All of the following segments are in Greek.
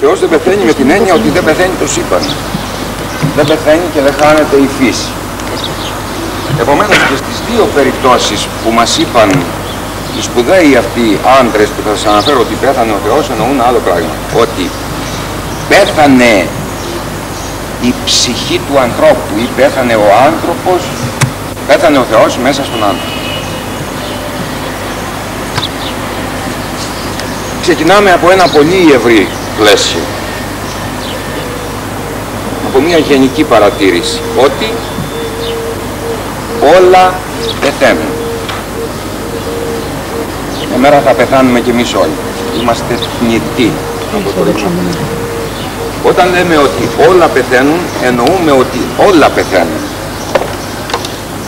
Θεός δεν πεθαίνει με την έννοια ότι δεν πεθαίνει το σύμπαν. Δεν πεθαίνει και δεν χάνεται η φύση. Επομένως και στις δύο περιπτώσεις που μας είπαν οι σπουδαίοι αυτοί άντρες που θα σας αναφέρω ότι πέθανε ο Θεός εννοούν άλλο πράγμα. Ότι πέθανε η ψυχή του ανθρώπου ή πέθανε ο άνθρωπος, πέθανε ο Θεός μέσα στον άνθρωπο. Ξεκινάμε από ένα πολύ ευρύ πλαίσιο. Από μια γενική παρατήρηση ότι όλα πεθαίνουν. Εμέρα θα πεθάνουμε κι εμείς όλοι. Είμαστε θνητοί από το Όταν λέμε ότι όλα πεθαίνουν, εννοούμε ότι όλα πεθαίνουν.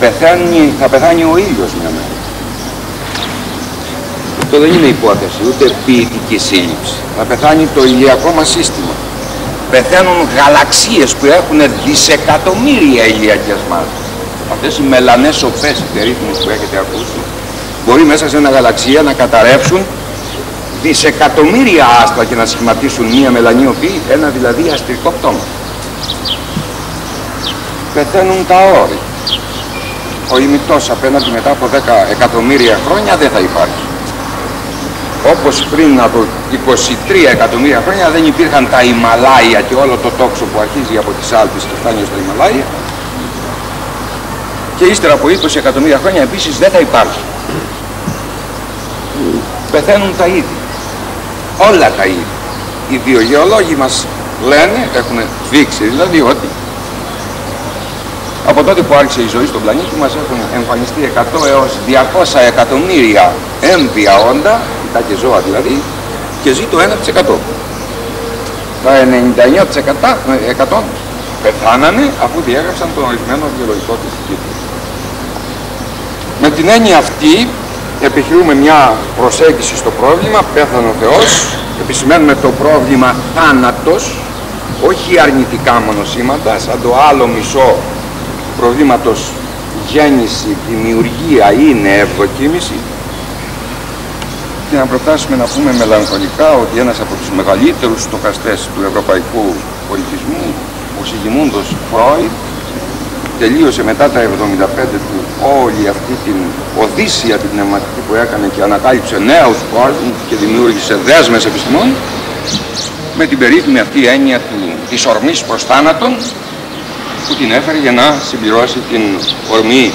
Πεθάνει, θα πεθάνει ο ήλιος μια μέρα. Αυτό δεν είναι υπόθεση, ούτε ποιητική σύλληψη. Θα πεθάνει το ηλιακό μας σύστημα. Πεθαίνουν γαλαξίες που έχουν δισεκατομμύρια ηλιακές μάζες. Αυτές οι μελανές σοφές περίφημες που έχετε ακούσει, μπορεί μέσα σε ένα γαλαξία να καταρρεύσουν δισεκατομμύρια άστρα και να σχηματίσουν μία μελανή οπή, ένα δηλαδή αστρικό πτώμα. Πεθαίνουν τα όρη. Ο ημιτός απέναντι μετά από 10 εκατομμύρια χρόνια δεν θα υπάρχει όπως πριν από 23 εκατομμύρια χρόνια δεν υπήρχαν τα Ιμαλάια και όλο το τόξο που αρχίζει από τις Άλπεις και φτάνει στα Ιμαλάια και ύστερα από 20 εκατομμύρια χρόνια επίσης δεν θα υπάρχει. Πεθαίνουν τα ίδια. Όλα τα ίδια. Οι βιογεολόγοι μας λένε, έχουν δείξει δηλαδή ότι από τότε που άρχισε η ζωή στον πλανήτη μας έχουν εμφανιστεί 100 έως 200 εκατομμύρια έμβια όντα φυτά και ζώα δηλαδή, και ζει το 1%. Τα 99% πεθάνανε αφού διέγραψαν τον ορισμένο βιολογικό της κύκλο. Με την έννοια αυτή επιχειρούμε μια προσέγγιση στο πρόβλημα, πέθανε ο Θεός, επισημαίνουμε το πρόβλημα θάνατος, όχι αρνητικά μονοσήματα, σαν το άλλο μισό προβλήματος γέννηση, δημιουργία είναι ευδοκίμηση, και να προτάσουμε να πούμε μελαγχολικά ότι ένας από τους μεγαλύτερους στοχαστές του ευρωπαϊκού πολιτισμού, ο Σιγημούντος Φρόιτ, τελείωσε μετά τα 75 του όλη αυτή την οδύσσια την πνευματική που έκανε και ανακάλυψε νέους κόσμους και δημιούργησε δέσμες επιστημών με την περίφημη αυτή έννοια του, της ορμής προς θάνατον που την έφερε για να συμπληρώσει την ορμή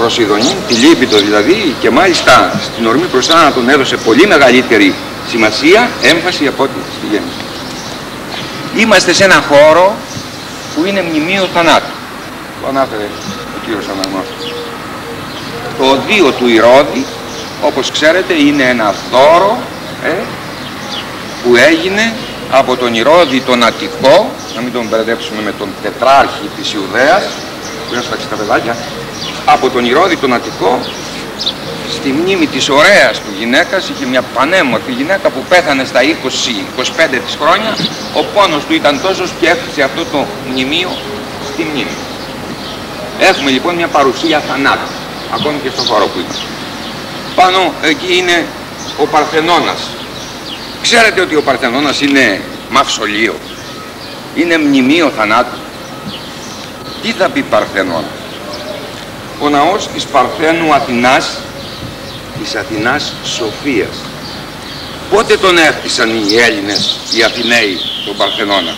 Προσιδονή, τη Λίπητο δηλαδή και μάλιστα στην ορμή προς τον έδωσε πολύ μεγαλύτερη σημασία, έμφαση από ό,τι στη γέννηση. Είμαστε σε ένα χώρο που είναι μνημείο θανάτου. Το ανάφερε ο κύριος Αναγνώστης. Το οδείο του Ηρώδη, όπως ξέρετε, είναι ένα δώρο ε, που έγινε από τον Ηρώδη τον Αττικό, να μην τον μπερδέψουμε με τον τετράρχη της Ιουδαίας, που έσφαξε τα παιδάκια, από τον Ηρώδη τον Αττικό στη μνήμη της ωραίας του γυναίκας είχε μια πανέμορφη γυναίκα που πέθανε στα 20-25 της χρόνια. Ο πόνος του ήταν τόσος και έφτιαξε αυτό το μνημείο στη μνήμη. Έχουμε λοιπόν μια παρουσία θανάτου ακόμη και στο χώρο που είμαστε. Πάνω εκεί είναι ο Παρθενώνας. Ξέρετε ότι ο Παρθενώνας είναι μαυσολείο. Είναι μνημείο θανάτου. Τι θα πει Παρθενώνας; Ο ναός της Παρθένου Αθηνάς, της Αθηνάς Σοφίας. Πότε τον έφτισαν οι Έλληνες, οι Αθηναίοι, τον Παρθενώνα;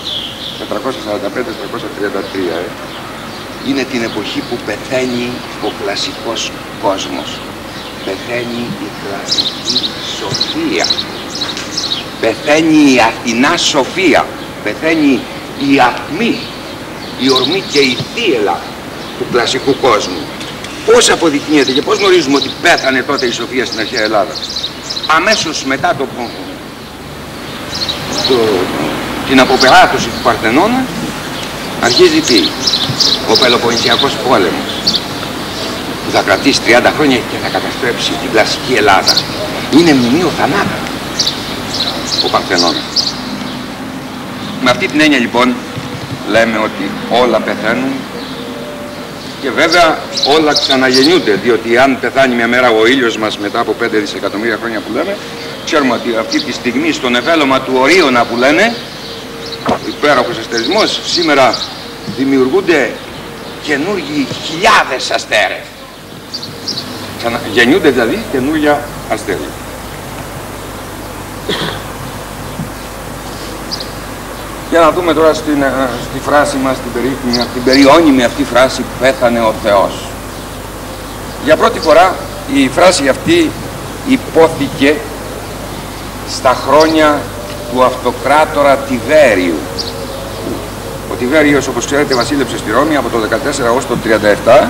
445-433, ε. Είναι την εποχή που πεθαίνει ο κλασικός κόσμος. Πεθαίνει η κλασική σοφία. Πεθαίνει η Αθηνά σοφία. Πεθαίνει η αχμή, η ορμή και η θύελα του κλασικού κόσμου. Πώς αποδεικνύεται και πώς γνωρίζουμε ότι πέθανε τότε η Σοφία στην αρχαία Ελλάδα. Αμέσως μετά το, το, την αποπεράτωση του Παρθενώνα αρχίζει τι, ο Πελοποννησιακός πόλεμος που θα κρατήσει 30 χρόνια και θα καταστρέψει την κλασική Ελλάδα. Είναι μνημείο θανάτα ο Παρθενώνας. Με αυτή την έννοια λοιπόν λέμε ότι όλα πεθαίνουν και βέβαια όλα ξαναγεννιούνται, διότι αν πεθάνει μια μέρα ο ήλιος μας μετά από 5 δισεκατομμύρια χρόνια που λέμε, ξέρουμε ότι αυτή τη στιγμή στον ευέλωμα του Ορίωνα που λένε, υπέροχος αστερισμός, σήμερα δημιουργούνται καινούργιοι χιλιάδες αστέρες. Γεννιούνται δηλαδή καινούργια αστέρια. Για να δούμε τώρα στην, ε, στη φράση μας, την, περίφημη, την περιώνυμη αυτή φράση που πέθανε ο Θεός. Για πρώτη φορά η φράση αυτή υπόθηκε στα χρόνια του αυτοκράτορα Τιβέριου. Ο Τιβέριος όπως ξέρετε βασίλεψε στη Ρώμη από το 14 ως το 37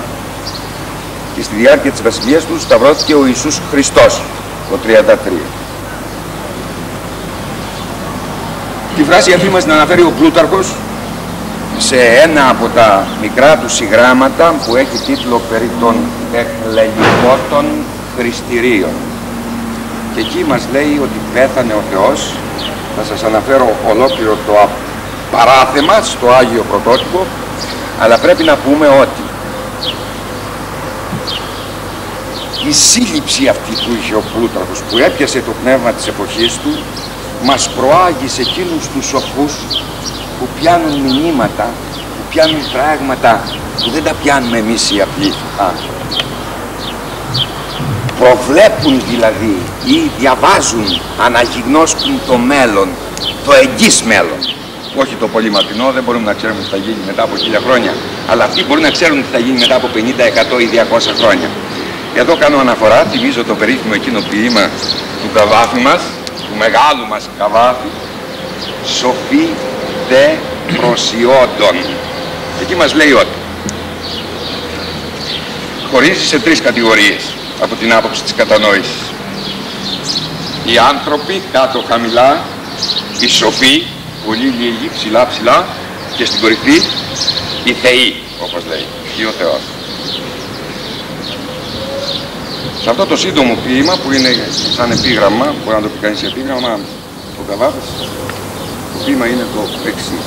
και στη διάρκεια της βασιλείας του σταυρώθηκε ο Ιησούς Χριστός το 33. Τη φράση αυτή μας την αναφέρει ο Πλούταρχος σε ένα από τα μικρά του συγγράμματα που έχει τίτλο περί των εκλεγικών χριστηρίων. Και εκεί μας λέει ότι πέθανε ο Θεός, θα σας αναφέρω ολόκληρο το παράθεμα στο Άγιο Πρωτότυπο, αλλά πρέπει να πούμε ότι η σύλληψη αυτή που είχε ο Πλούταρχος που έπιασε το πνεύμα της εποχής του μας προάγεις σε εκείνους τους σοφούς που πιάνουν μηνύματα, που πιάνουν πράγματα που δεν τα πιάνουμε εμείς οι απλοί άνθρωποι. Προβλέπουν δηλαδή ή διαβάζουν, αναγυγνώσκουν το μέλλον, το εγγύς μέλλον. Όχι το πολύ μακρινό, δεν μπορούμε να ξέρουμε τι θα γίνει μετά από χίλια χρόνια. Αλλά αυτοί μπορούν να ξέρουν τι θα γίνει μετά από 50, 100 ή 200 χρόνια. Εδώ κάνω αναφορά, θυμίζω το περίφημο εκείνο ποίημα του καβάφη μας, του μεγάλου μας καβάφη, σοφή δε προσιόντων. Εκεί μας λέει ότι χωρίζει σε τρεις κατηγορίες από την άποψη της κατανόησης. Οι άνθρωποι κάτω χαμηλά, οι σοφοί, πολύ λίγοι, ψηλά ψηλά και στην κορυφή οι θεοί, όπως λέει, ή ο Θεός. Σε αυτό το σύντομο ποίημα που είναι σαν επίγραμμα, μπορεί να το πει κανείς επίγραμμα, ο Καβάφης, το ποίημα είναι το εξής.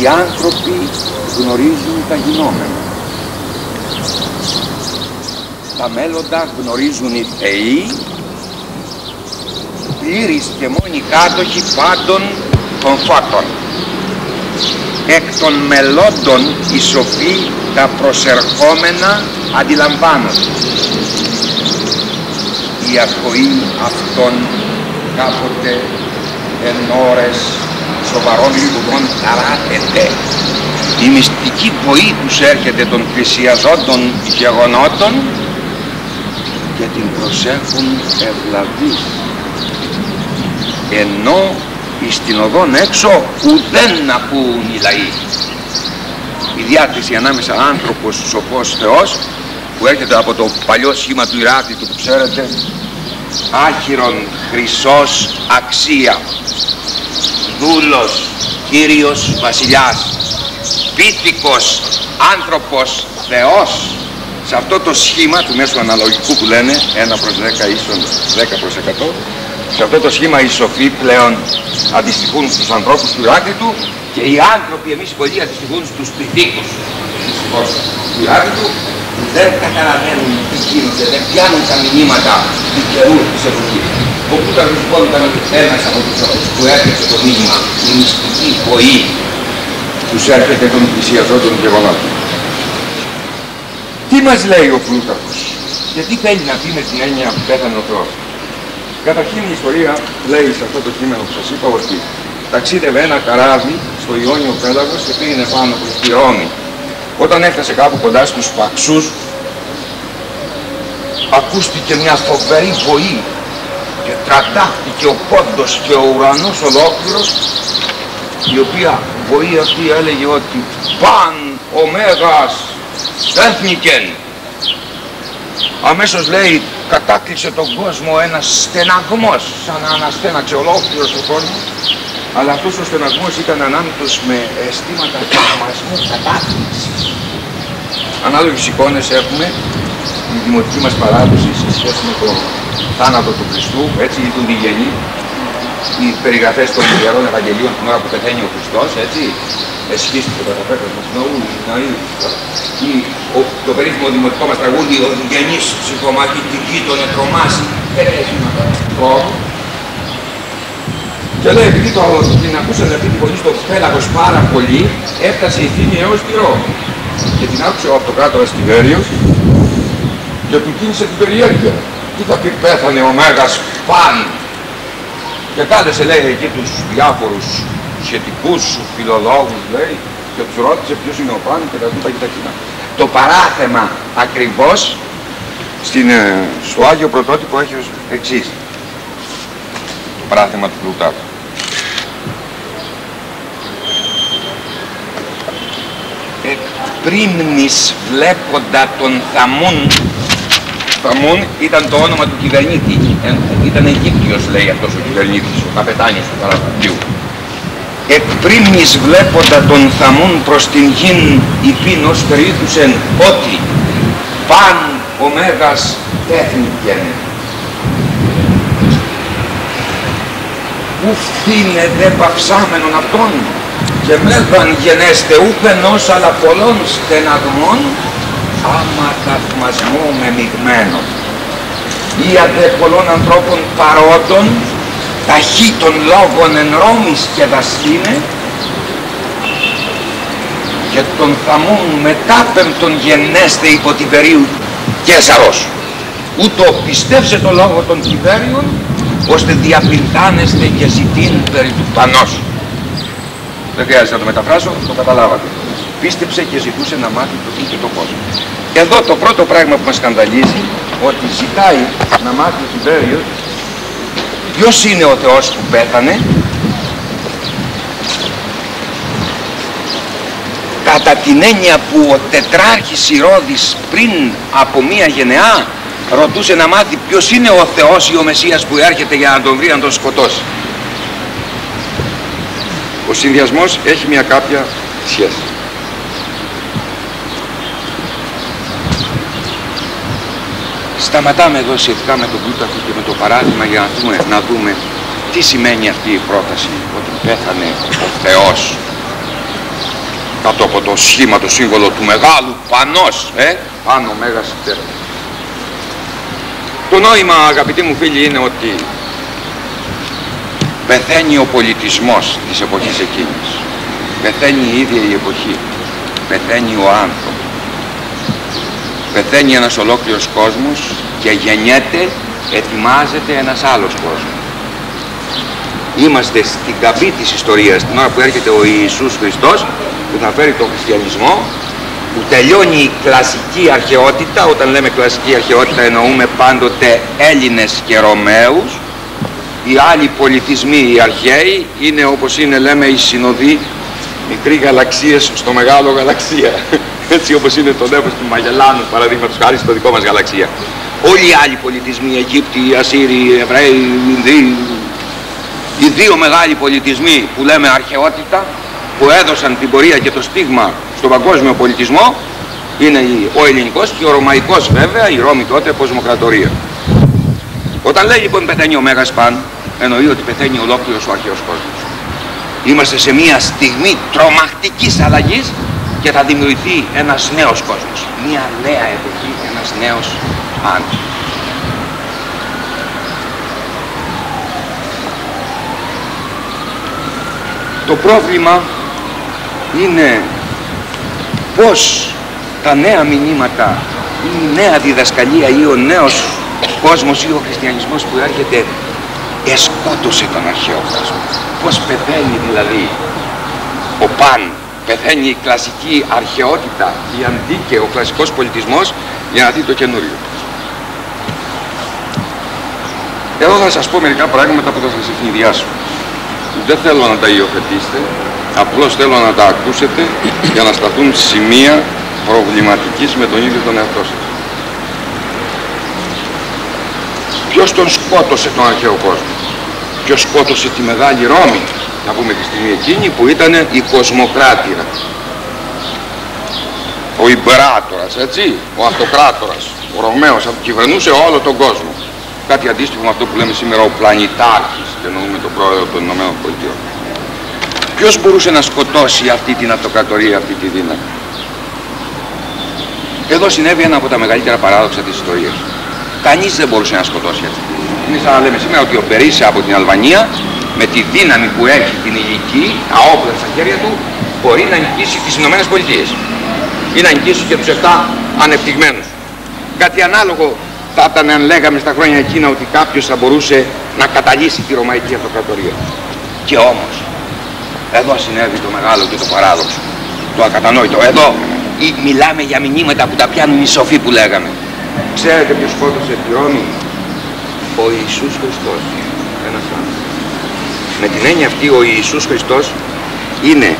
Οι άνθρωποι γνωρίζουν τα γινόμενα. Τα μέλλοντα γνωρίζουν οι θεοί, πλήρης και μόνοι κάτοχοι πάντων των φάτων. Εκ των μελόντων οι σοφοί τα προσερχόμενα αντιλαμβάνονται. Η ακοή αυτών κάποτε εν ώρες σοβαρών λειτουργών ταράτεται. Η μυστική βοή τους έρχεται των πλησιαζόντων γεγονότων και την προσέχουν ευλαβείς. Ενώ εις την οδόν έξω ουδέν να πούν οι λαοί η διάκριση ανάμεσα άνθρωπος σοφός Θεός που έρχεται από το παλιό σχήμα του Ηράκλειτου που ξέρετε άχυρον χρυσός αξία. Δούλος Κύριος Βασιλιάς. Πίθηκος άνθρωπος Θεός. Σε αυτό το σχήμα του μέσου αναλογικού που λένε 1 προς 10 ίσον 10 προς 100 σε αυτό το σχήμα οι σοφοί πλέον αντιστοιχούν στους ανθρώπους του Ηράκλειτου και οι άνθρωποι εμείς οι πολλοί αντιστοιχούν στους πυθίκους του Ηράκλειτου που δεν καταλαβαίνουν τι γίνονται, δεν πιάνουν τα μηνύματα του καιρού της εποχής. Ο Πλούταρχος λοιπόν ήταν ένας από τους ανθρώπους που έρχεται το μήνυμα, η μυστική βοή τους έρχεται των πλησιαζόντων γεγονότων. Τι μας λέει ο Πλούταρχος, γιατί θέλει να πει με την έννοια που πέθανε ο Θεός; Καταρχήν η ιστορία λέει σε αυτό το κείμενο που σας είπα ότι ταξίδευε ένα καράβι στο Ιόνιο Πέλαγος και πήγαινε πάνω προς τη Ρώμη. Όταν έφτασε κάπου κοντά στους Παξούς ακούστηκε μια φοβερή βοή και τραντάχτηκε ο πόντος και ο ουρανός ολόκληρος η οποία βοή αυτή έλεγε ότι παν ο Μέγας έθνικεν αμέσως λέει κατάκλυσε τον κόσμο ένας στεναγμός σαν να αναστέναξε ολόκληρος ο κόσμος αλλά αυτός ο στεναγμός ήταν ανάμειτος με αισθήματα θαυμασμού κατάκλυξης. Ανάλογες εικόνες έχουμε η δημοτική μας παράδοση σε σχέση με το θάνατο του Χριστού, έτσι ή του διγενή, οι περιγραφές των Ιερών Ευαγγελίων την ώρα που πεθαίνει ο Χριστός, έτσι, εσχίστηκε το καταπέκος μας ναού, ναού, ή ο, το περίφημο δημοτικό μας τραγούδι, ο γενής ψυχομαχητική τον ετρομάσει, ερέσματα, και λέει, επειδή το, την ακούσατε αυτή την φωνή στο πέλαγος πάρα πολύ, έφτασε η θύμη έως τη Ρώμη. Και την άκουσε ο αυτοκράτορας Τιβέριος και του κίνησε την περιέργεια. Τι θα πει πέθανε ο Μέγας Παν. Και κάλεσε λέει εκεί τους διάφορους σχετικούς φιλολόγους λέει και τους ρώτησε ποιος είναι ο Παν και τα δίπα και τα κοινά. Το παράθεμα ακριβώς στην, ε, στο Άγιο Πρωτότυπο έχει ως εξής. Το παράθεμα του Πλουτάρου. πρίμνης βλέποντα τον Θαμούν Θαμούν ήταν το όνομα του κυβερνήτη. Ήταν Αιγύπτιος λέει αυτός ο κυβερνήτης ο καπετάνιος του παραπληού εκπρίμνης βλέποντα τον Θαμούν προς την γην υπήνος περιήθουσεν ότι παν ο Μέγας τέχνικεν ου φθήνε δε παυσάμενον αυτόν και μέγαν γενέστε ούχενος αλλά πολλών στεναγμών άμα θαυμασμό με μειγμένο ή αδε πολλών ανθρώπων παρόντων ταχύ των λόγων εν Ρώμης και δασκήνε και τον θαμούν μετάπεμπτον γενέστε υπό την περίου Κέσαρος ούτω πιστεύσε το λόγο των κυβέριων ώστε διαπληθάνεστε και ζητήν περί του πανός δεν χρειάζεται να το μεταφράσω, το καταλάβατε. Πίστεψε και ζητούσε να μάθει το τι και το κόσμο. Εδώ το πρώτο πράγμα που μας σκανδαλίζει, ότι ζητάει να μάθει ο Τιβέριος ποιος είναι ο Θεός που πέθανε; Κατά την έννοια που ο τετράρχης Ηρώδης πριν από μία γενεά ρωτούσε να μάθει ποιος είναι ο Θεός ή ο Μεσσίας που έρχεται για να τον βρει να τον σκοτώσει ο συνδυασμός έχει μια κάποια σχέση. Σταματάμε εδώ σχετικά με τον Πλούταρχο και με το παράδειγμα για να δούμε, να δούμε τι σημαίνει αυτή η πρόταση ότι πέθανε ο Θεός. Κάτω από το σχήμα, το σύμβολο του μεγάλου πανός, ε, πάνω μέγας υπέροχος. Το νόημα αγαπητοί μου φίλοι είναι ότι πεθαίνει ο πολιτισμός της εποχής εκείνης. Πεθαίνει η ίδια η εποχή. Πεθαίνει ο άνθρωπος πεθαίνει ένας ολόκληρος κόσμος και γεννιέται ετοιμάζεται ένας άλλος κόσμος είμαστε στην καμπή της ιστορίας την ώρα που έρχεται ο Ιησούς Χριστός που θα φέρει τον χριστιανισμό που τελειώνει η κλασική αρχαιότητα όταν λέμε κλασική αρχαιότητα εννοούμε πάντοτε Έλληνες και Ρωμαίους οι άλλοι πολιτισμοί, οι αρχαίοι, είναι όπως είναι λέμε οι συνοδοί μικροί γαλαξίες στο μεγάλο γαλαξία. Έτσι όπως είναι το νέφος του Μαγελάνου παραδείγματος χάρη στο δικό μας γαλαξία. Όλοι οι άλλοι πολιτισμοί, οι Αιγύπτιοι, οι Ασσύριοι, οι Εβραίοι, οι Ινδοί, οι δύο μεγάλοι πολιτισμοί που λέμε αρχαιότητα, που έδωσαν την πορεία και το στίγμα στον παγκόσμιο πολιτισμό, είναι ο ελληνικός και ο ρωμαϊκός βέβαια, η Ρώμη τότε κοσμοκρατορία. Όταν λέει λοιπόν πεθαίνει ο Μέγας Παν, εννοεί ότι πεθαίνει ολόκληρος ο αρχαίος κόσμος. Είμαστε σε μια στιγμή τρομακτικής αλλαγής και θα δημιουργηθεί ένας νέος κόσμος. Μια νέα εποχή, ένας νέος άνθρωπος. Το πρόβλημα είναι πώς τα νέα μηνύματα ή η νέα διδασκαλία ή ο νέος κόσμος ή ο χριστιανισμός που έρχεται εσκότωσε τον αρχαίο κόσμο. Πώς πεθαίνει δηλαδή ο Παν, πεθαίνει η κλασική αρχαιότητα, η αντίκε, ο κλασικός πολιτισμός για να δει το καινούριο. Εδώ θα σας πω μερικά πράγματα που θα σας ευνηδιάσω. Δεν θέλω να τα υιοθετήσετε, απλώς θέλω να τα ακούσετε για να σταθούν σημεία προβληματικής με τον ίδιο τον εαυτό σας. Ποιος τον σκότωσε τον αρχαίο κόσμο; Ποιος σκότωσε τη Μεγάλη Ρώμη, να πούμε τη στιγμή εκείνη που ήταν η κοσμοκράτηρα. Ο Ιμπεράτορας, έτσι, ο αυτοκράτορας, ο Ρωμαίος, κυβερνούσε όλο τον κόσμο. κάτι αντίστοιχο με αυτό που λέμε σήμερα ο πλανητάρχης και εννοούμε τον πρόεδρο των Ηνωμένων Πολιτειών. Ποιος μπορούσε να σκοτώσει αυτή την αυτοκρατορία, αυτή τη δύναμη; Εδώ συνέβη ένα από τα μεγαλύτερα παράδοξα της ιστορίας. Κανείς δεν μπορούσε να σκοτώσει αυτή. Είναι σαν να λέμε σήμερα ότι ο Μπερίσα από την Αλβανία με τη δύναμη που έχει την ηλική, τα όπλα στα χέρια του, μπορεί να νικήσει τις Ηνωμένες Πολιτείες ή να νικήσει και τους 7 ανεπτυγμένους. Κάτι ανάλογο θα ήταν αν λέγαμε στα χρόνια εκείνα ότι κάποιος θα μπορούσε να καταλύσει τη Ρωμαϊκή Αυτοκρατορία. Και όμως, εδώ συνέβη το μεγάλο και το παράδοξο, το ακατανόητο. Εδώ ή μιλάμε για μηνύματα που τα πιάνουν οι σοφοί που λέγαμε. Ξέρετε ποιος σκότωσε τη Ρώμη. Ο Ιησούς Χριστός. Ένας άνθρωπος. Με την έννοια αυτή ο Ιησούς Χριστός είναι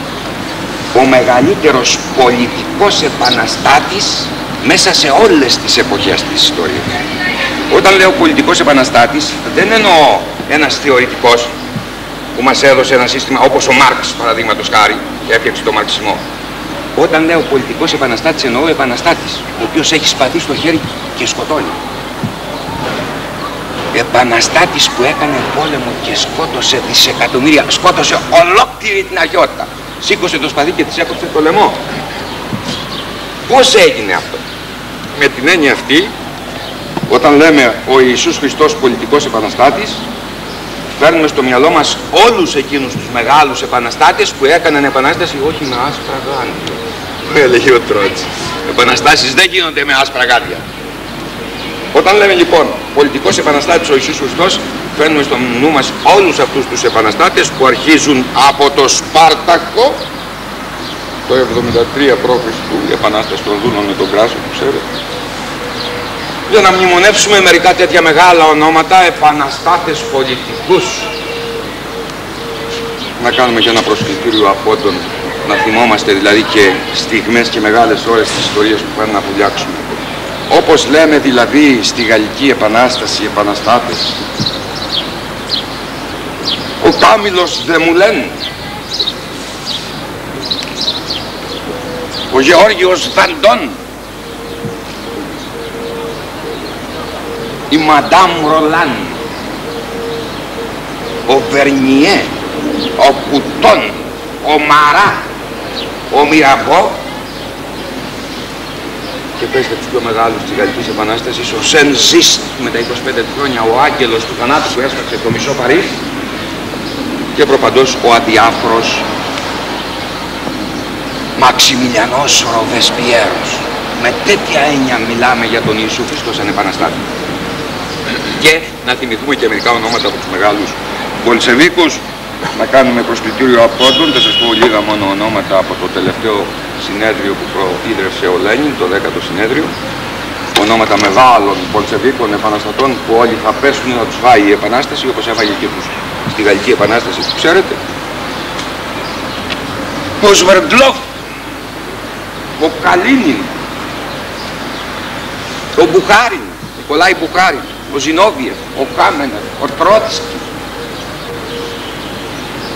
ο μεγαλύτερος πολιτικός επαναστάτης μέσα σε όλες τις εποχές της ιστορίας. Όταν λέω πολιτικός επαναστάτης δεν εννοώ ένας θεωρητικός που μας έδωσε ένα σύστημα όπως ο Μάρξ παραδείγματος χάρη και έφτιαξε το μαρξισμό. Όταν λέω πολιτικός επαναστάτης εννοώ επαναστάτης, ο οποίος έχει σπαθεί στο χέρι και σκοτώνει. Επαναστάτης που έκανε πόλεμο και σκότωσε δισεκατομμύρια, σκότωσε ολόκληρη την αγιότητα. Σήκωσε το σπαθί και της έκοψε το λαιμό. Πώς έγινε αυτό; Με την έννοια αυτή, όταν λέμε ο Ιησούς Χριστός πολιτικός επαναστάτης, φέρνουμε στο μυαλό μας όλους εκείνους τους μεγάλους επαναστάτες που έκαναν επανάσταση όχι με άσπρα γάντια. Έλεγε ο Τρότς. Επαναστάσεις δεν γίνονται με άσπρα γάντια. Όταν λέμε λοιπόν πολιτικός επαναστάτης ο Ιησούς Χριστός φέρνουμε στο νου μας όλους αυτούς τους επαναστάτες που αρχίζουν από το Σπάρτακο το 73 π.Χ. η επανάσταση των Δούνων με τον Κράσο που ξέρετε. Για να μνημονεύσουμε μερικά τέτοια μεγάλα ονόματα επαναστάτες πολιτικούς. Να κάνουμε και ένα προσκλητήριο από τον να θυμόμαστε δηλαδή και στιγμές και μεγάλες ώρες της ιστορίας που πάνε να πουλιάξουμε όπως λέμε δηλαδή στη Γαλλική Επανάσταση οι επαναστάτες ο Κάμιλος Δεμουλέν ο Γεώργιος Δαντών η Μαντάμ Ρολάν, ο Βερνιέ, ο Κουτόν, ο Μαρά, ο Μυραμπό και πέστε τους πιο μεγάλους της Γαλλικής Επανάστασης, ο Σεν Ζίστ με τα 25 χρόνια, ο άγγελος του θανάτου που έσφαξε το μισό Παρίσι και προπαντός ο αδιάφορος Μαξιμιλιανός Ροβεσπιέρος. Με τέτοια έννοια μιλάμε για τον Ιησού Χριστό σαν επαναστάτη και να θυμηθούμε και μερικά ονόματα από τους μεγάλους Βολσεβίκους να κάνουμε προσκλητήριο πρώτον, θα σας πω λίγα μόνο ονόματα από το τελευταίο συνέδριο που προείδρευσε ο Λένιν, το 10ο συνέδριο. Ονόματα μεγάλων Βολσεβίκων επαναστατών που όλοι θα πέσουν να τους φάει η Επανάσταση όπως έφαγε και τους στη Γαλλική Επανάσταση. Που ξέρετε; Ο Σβερντλόφ ο Καλίνιν ο Μπουχάριν Νικολάη Μπουχάριν ο Ζινόβιεφ, ο Κάμενερ, ο Τρότσκι,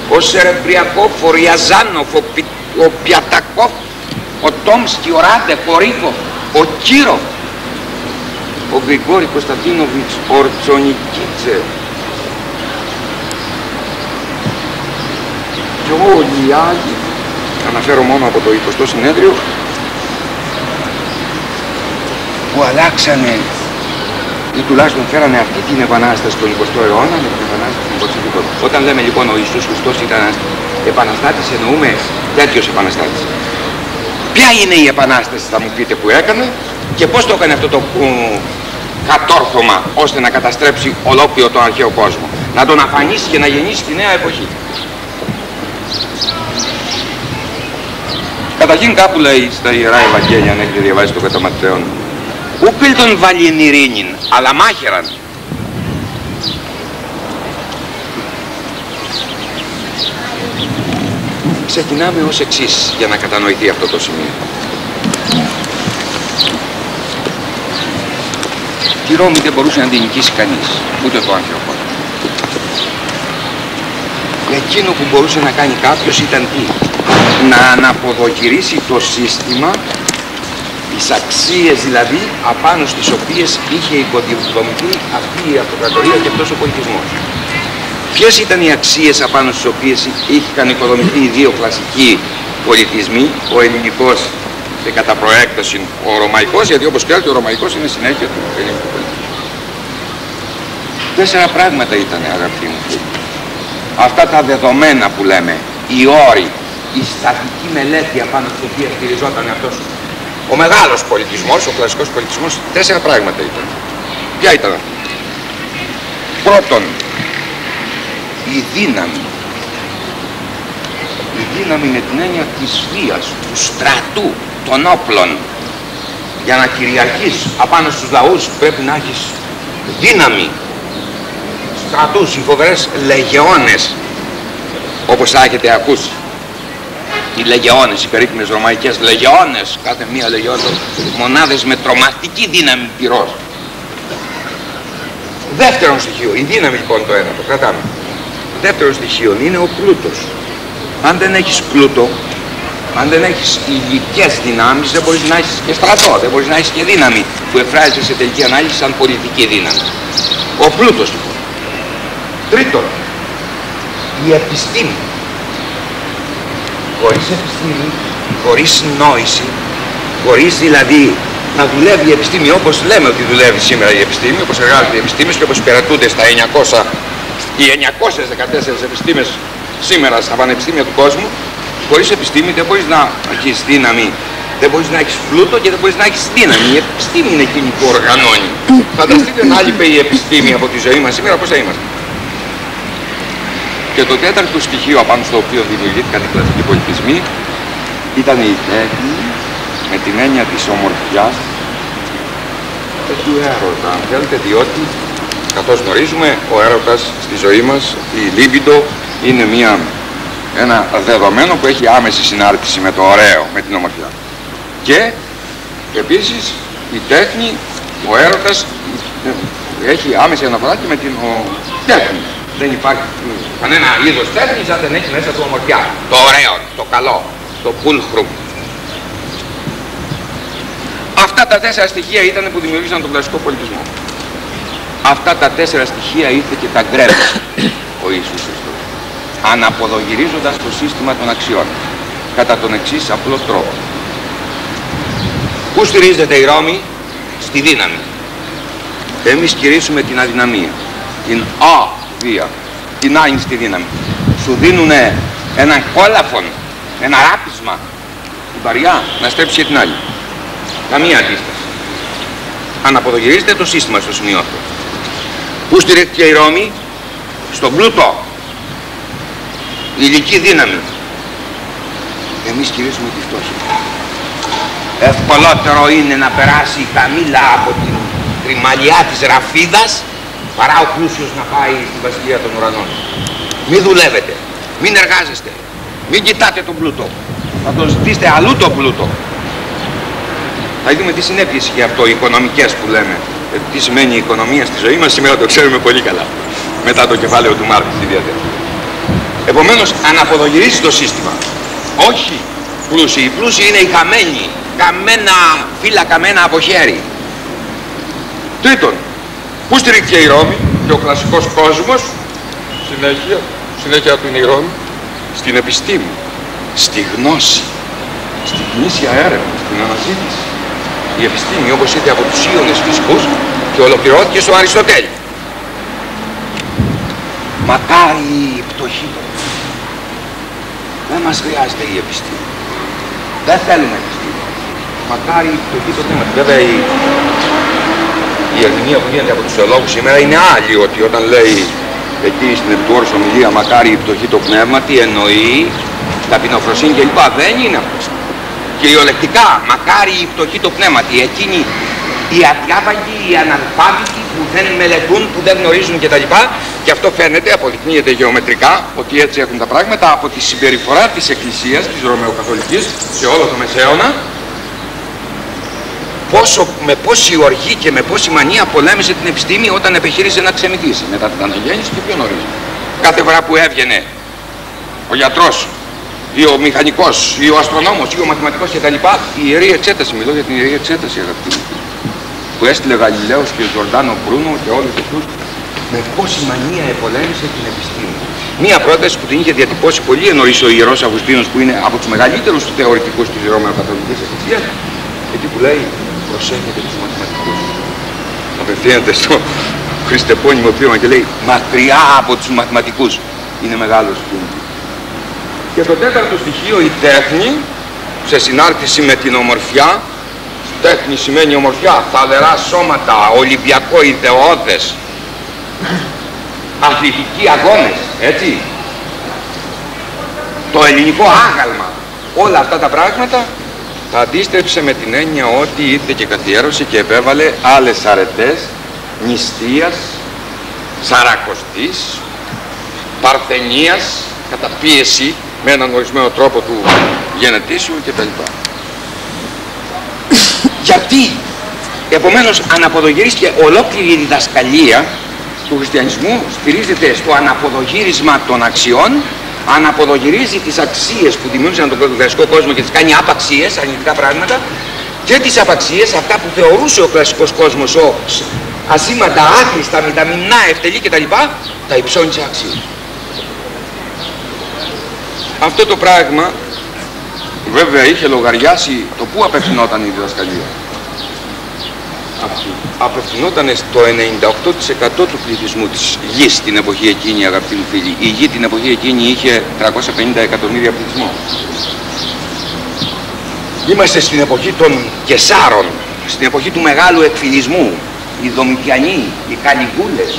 ο Σερεμπριακόφ, ο Ριαζάνοφ, ο, Πι, ο Πιατακόφ, ο Τόμσκι, ο Ράντεφ, ο Ρίβο, ο Κύροφ, ο Γρηγόρη Κωνσταντίνοβιτς, ο Ορτσονικίτσε. Και όλοι οι άλλοι, αναφέρω μόνο από το 20ο συνέδριο, που αλλάξανε. Ή τουλάχιστον φέρανε αυτή την επανάσταση στον 20ο αιώνα με την επανάσταση των Βολσεβικών. Όταν λέμε λοιπόν ο Ιησούς Χριστός ήταν επαναστάτης, εννοούμε τέτοιος επαναστάτης. Ποια είναι η επανάσταση θα μου πείτε που έκανε και πώς το έκανε αυτό το κατόρθωμα ώστε να καταστρέψει ολόκληρο τον αρχαίο κόσμο. Να τον αφανίσει και να γεννήσει τη νέα εποχή. Καταρχήν κάπου λέει στα Ιερά Ευαγγέλια, αν έχετε διαβάσει το κατά Ματθαίον, Ούκ βάλει ειρήνην, αλλά μάχεραν. Ξεκινάμε ως εξής για να κατανοηθεί αυτό το σημείο. Τη Ρώμη δεν μπορούσε να την νικήσει κανείς, ούτε το άγχιο Εκείνο που μπορούσε να κάνει κάποιος ήταν τι, να αναποδοκυρήσει το σύστημα τις αξίες δηλαδή απάνω στις οποίες είχε οικοδομηθεί αυτή η αυτοκρατορία και αυτός ο πολιτισμός. Ποιες ήταν οι αξίες απάνω στις οποίες είχαν οικοδομηθεί οι δύο κλασικοί πολιτισμοί, ο ελληνικός και κατά προέκταση ο ρωμαϊκός, γιατί όπως ξέρετε ο ρωμαϊκός είναι συνέχεια του ελληνικού πολιτισμού. Τέσσερα πράγματα ήταν αγαπητοί μου φίλοι. Αυτά τα δεδομένα που λέμε, οι όροι, η στατική μελέτη απάνω στην οποία στηριζόταν αυτός ο μεγάλος πολιτισμός, ο κλασικός πολιτισμός, τέσσερα πράγματα ήταν. Ποια ήταν αυτά; Πρώτον, η δύναμη. Η δύναμη με την έννοια της βίας, του στρατού, των όπλων. Για να κυριαρχείς απάνω στους λαούς πρέπει να έχεις δύναμη. Στρατούς, οι φοβερές λεγεώνες, όπως θα έχετε ακούσει οι λεγεώνες, οι περίφημες ρωμαϊκές λεγεώνες, κάθε μία λεγεώνα, μονάδες με τρομακτική δύναμη πυρός. Δεύτερον στοιχείο, η δύναμη λοιπόν το ένα, το κρατάμε. Δεύτερο στοιχείο είναι ο πλούτος. Αν δεν έχεις πλούτο, αν δεν έχεις υλικές δυνάμεις, δεν μπορείς να έχεις και στρατό, δεν μπορείς να έχεις και δύναμη που εφράζεται σε τελική ανάλυση σαν πολιτική δύναμη. Ο πλούτος λοιπόν. Τρίτον, η επιστήμη χωρίς επιστήμη, χωρίς νόηση, χωρίς δηλαδή να δουλεύει η επιστήμη όπως λέμε ότι δουλεύει σήμερα η επιστήμη, όπως εργάζονται οι επιστήμες και όπως υπερατούνται στα 900, οι 914 επιστήμες σήμερα στα πανεπιστήμια του κόσμου, χωρίς επιστήμη δεν μπορείς να έχεις δύναμη, δεν μπορείς να έχεις πλούτο και δεν μπορείς να έχεις δύναμη. Η επιστήμη είναι εκείνη που οργανώνει. Φανταστείτε να λείπει η επιστήμη από τη ζωή μας σήμερα, πώς θα είμαστε. Και το τέταρτο στοιχείο απάνω στο οποίο δημιουργήθηκαν οι κλασικοί πολιτισμοί ήταν η τέχνη με την έννοια της ομορφιάς και του έρωτα, αν θέλετε, διότι καθώς γνωρίζουμε ο έρωτας στη ζωή μας, η λίμπιντο είναι μια, ένα δεδομένο που έχει άμεση συνάρτηση με το ωραίο, με την ομορφιά. Και επίσης η τέχνη, ο έρωτας έχει άμεση αναφορά και με την ο, τέχνη. Δεν υπάρχει κανένα είδος τέχνης αν δεν έχει μέσα του ομορφιά. Το ωραίο, το καλό, το πουλχρουμ. Αυτά τα τέσσερα στοιχεία ήταν που δημιουργήσαν τον κλασικό πολιτισμό. Αυτά τα τέσσερα στοιχεία ήρθε και τα γκρέμισε ο Ιησούς Χριστός. Αναποδογυρίζοντας το σύστημα των αξιών. Κατά τον εξής απλό τρόπο. Πού στηρίζεται η Ρώμη; Στη δύναμη. Εμείς κηρύσουμε την αδυναμία. Την α βία, την άιν στη δύναμη. Σου δίνουν έναν κόλαφον, ένα ράπισμα, την παριά να στρέψει και την άλλη. Καμία αντίσταση. Αναποδογυρίζεται το σύστημα στο σημείο αυτό. Πού στηρίχθηκε η Ρώμη, στον πλούτο, η ηλική δύναμη. Εμείς κηρύσουμε τη φτώχεια. Ευκολότερο είναι να περάσει η καμίλα από την τριμαλιά της ραφίδας παρά ο πλούσιος να πάει στην βασιλεία των ουρανών. Μην δουλεύετε, μην εργάζεστε, μην κοιτάτε τον πλούτο. Θα τον ζητήσετε αλλού το πλούτο. Θα δούμε τις συνέπειες έχει αυτό, οι οικονομικές που λέμε. Ε, τι σημαίνει η οικονομία στη ζωή μας, σήμερα το ξέρουμε πολύ καλά. Μετά το κεφάλαιο του Μάρκ ιδιαίτερα. Επομένως, αναποδογυρίζει το σύστημα. Όχι πλούσιοι. Οι πλούσιοι είναι οι χαμένοι. Καμένα φύλλα, καμένα από χέρι. Τρίτον, Πού στηρίχθηκε η Ρώμη και ο κλασικός κόσμος, συνέχεια, συνέχεια του είναι η Ρώμη, στην επιστήμη, στη γνώση, στην γνήσια έρευνα, στην αναζήτηση. Η επιστήμη όπως ήρθε από τους Ιώνες φυσικούς και ολοκληρώθηκε στο Αριστοτέλη. Μακάρι η πτωχή. Δεν μας χρειάζεται η επιστήμη. Δεν θέλουμε επιστήμη. Μακάρι η πτωχή το θέμα. Βέβαια η η ερμηνεία που γίνεται από τους θεολόγους σήμερα είναι άλλη, ότι όταν λέει εκεί στην επιτόρηση ομιλία μακάρι η πτωχή το πνεύμα, τι εννοεί, ταπεινοφροσύνη κλπ. Δεν είναι αυτό. Κυριολεκτικά, μακάρι η πτωχή το πνεύμα, τι εκείνοι οι αδιάβαγοι, οι αναλφάβητοι που δεν μελετούν, που δεν γνωρίζουν κτλ. Και αυτό φαίνεται, αποδεικνύεται γεωμετρικά ότι έτσι έχουν τα πράγματα από τη συμπεριφορά της Εκκλησίας, της Ρωμαιοκαθολικής σε όλο το Μεσαίωνα πόσο, με πόση οργή και με πόση μανία πολέμησε την επιστήμη όταν επιχείρησε να ξεμηθήσει μετά την αναγέννηση και πιο νωρίς. Κάθε φορά που έβγαινε ο γιατρός ή ο μηχανικός ή ο αστρονόμος ή ο μαθηματικός κτλ. Η ιερή εξέταση, μιλώ για την ιερή εξέταση αγαπητοί μου, που έστειλε Γαλιλαίος και Ζορδάνο Μπρούνο και όλους αυτούς με πόση μανία επολέμησε την επιστήμη. Μία πρόταση που την είχε διατυπώσει πολύ νωρίς ο Ιερός Αυγουστίνος που είναι από τους μεγαλύτερους του θεωρητικούς της Ρωμαιοκαθολικής Εκκλησίας εκεί που λέει προσέχετε τους μαθηματικούς. Απευθύνεται στο χριστεπώνυμο πείραμα και λέει μακριά από τους μαθηματικούς είναι μεγάλος κίνδυνος. Και το τέταρτο στοιχείο η τέχνη σε συνάρτηση με την ομορφιά τέχνη σημαίνει ομορφιά, θαλερά σώματα, ολυμπιακό ιδεώδες αθλητικοί αγώνες, έτσι. Το ελληνικό άγαλμα, όλα αυτά τα πράγματα τα αντίστρεψε με την έννοια ότι ήρθε και καθιέρωσε και επέβαλε άλλες αρετές νηστείας, σαρακοστής, παρθενίας, καταπίεση με έναν ορισμένο τρόπο του γενετήσιου κτλ. Γιατί, επομένως αναποδογυρίστηκε ολόκληρη η διδασκαλία του χριστιανισμού στηρίζεται στο αναποδογύρισμα των αξιών, αναποδογυρίζει τις αξίες που δημιούργησαν τον κλασικό κόσμο και τις κάνει απαξίες, αρνητικά πράγματα, και τις απαξίες, αυτά που θεωρούσε ο κλασικός κόσμος ως ασήματα, άχρηστα, μηταμινά, ευτελή κτλ, τα υψώνει σε αξίες. Αυτό το πράγμα βέβαια είχε λογαριάσει το πού απευθυνόταν η διδασκαλία απευθυνόταν στο 98% του πληθυσμού της γης στην εποχή εκείνη αγαπητοί μου φίλοι. Η γη την εποχή εκείνη είχε 350 εκατομμύρια πληθυσμό. Είμαστε στην εποχή των Κεσάρων, στην εποχή του μεγάλου εκφυλισμού. Οι Δομητιανοί, οι Καλιγούλες,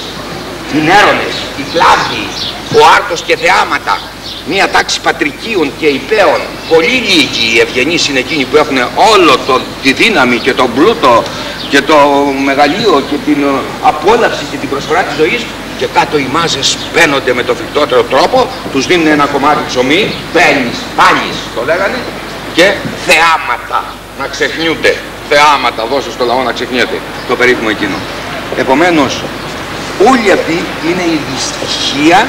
οι Νέρονες, οι Κλάβοι, ο Άρτος και Θεάματα, μία τάξη πατρικίων και υπέων, πολύ λίγοι οι ευγενείς είναι εκείνοι που έχουν όλο το, τη δύναμη και τον πλούτο και το μεγαλείο και την ε, απόλαυση και την προσφορά της ζωής και κάτω οι μάζες μπαίνονται με το φρικτότερο τρόπο, τους δίνουν ένα κομμάτι ψωμί, παίρνεις, πάλι το λέγανε και θεάματα να ξεχνιούνται, θεάματα δώσε στο λαό να ξεχνιέται, το περίφημο εκείνο. Επομένως, όλοι αυτοί είναι η δυστυχία,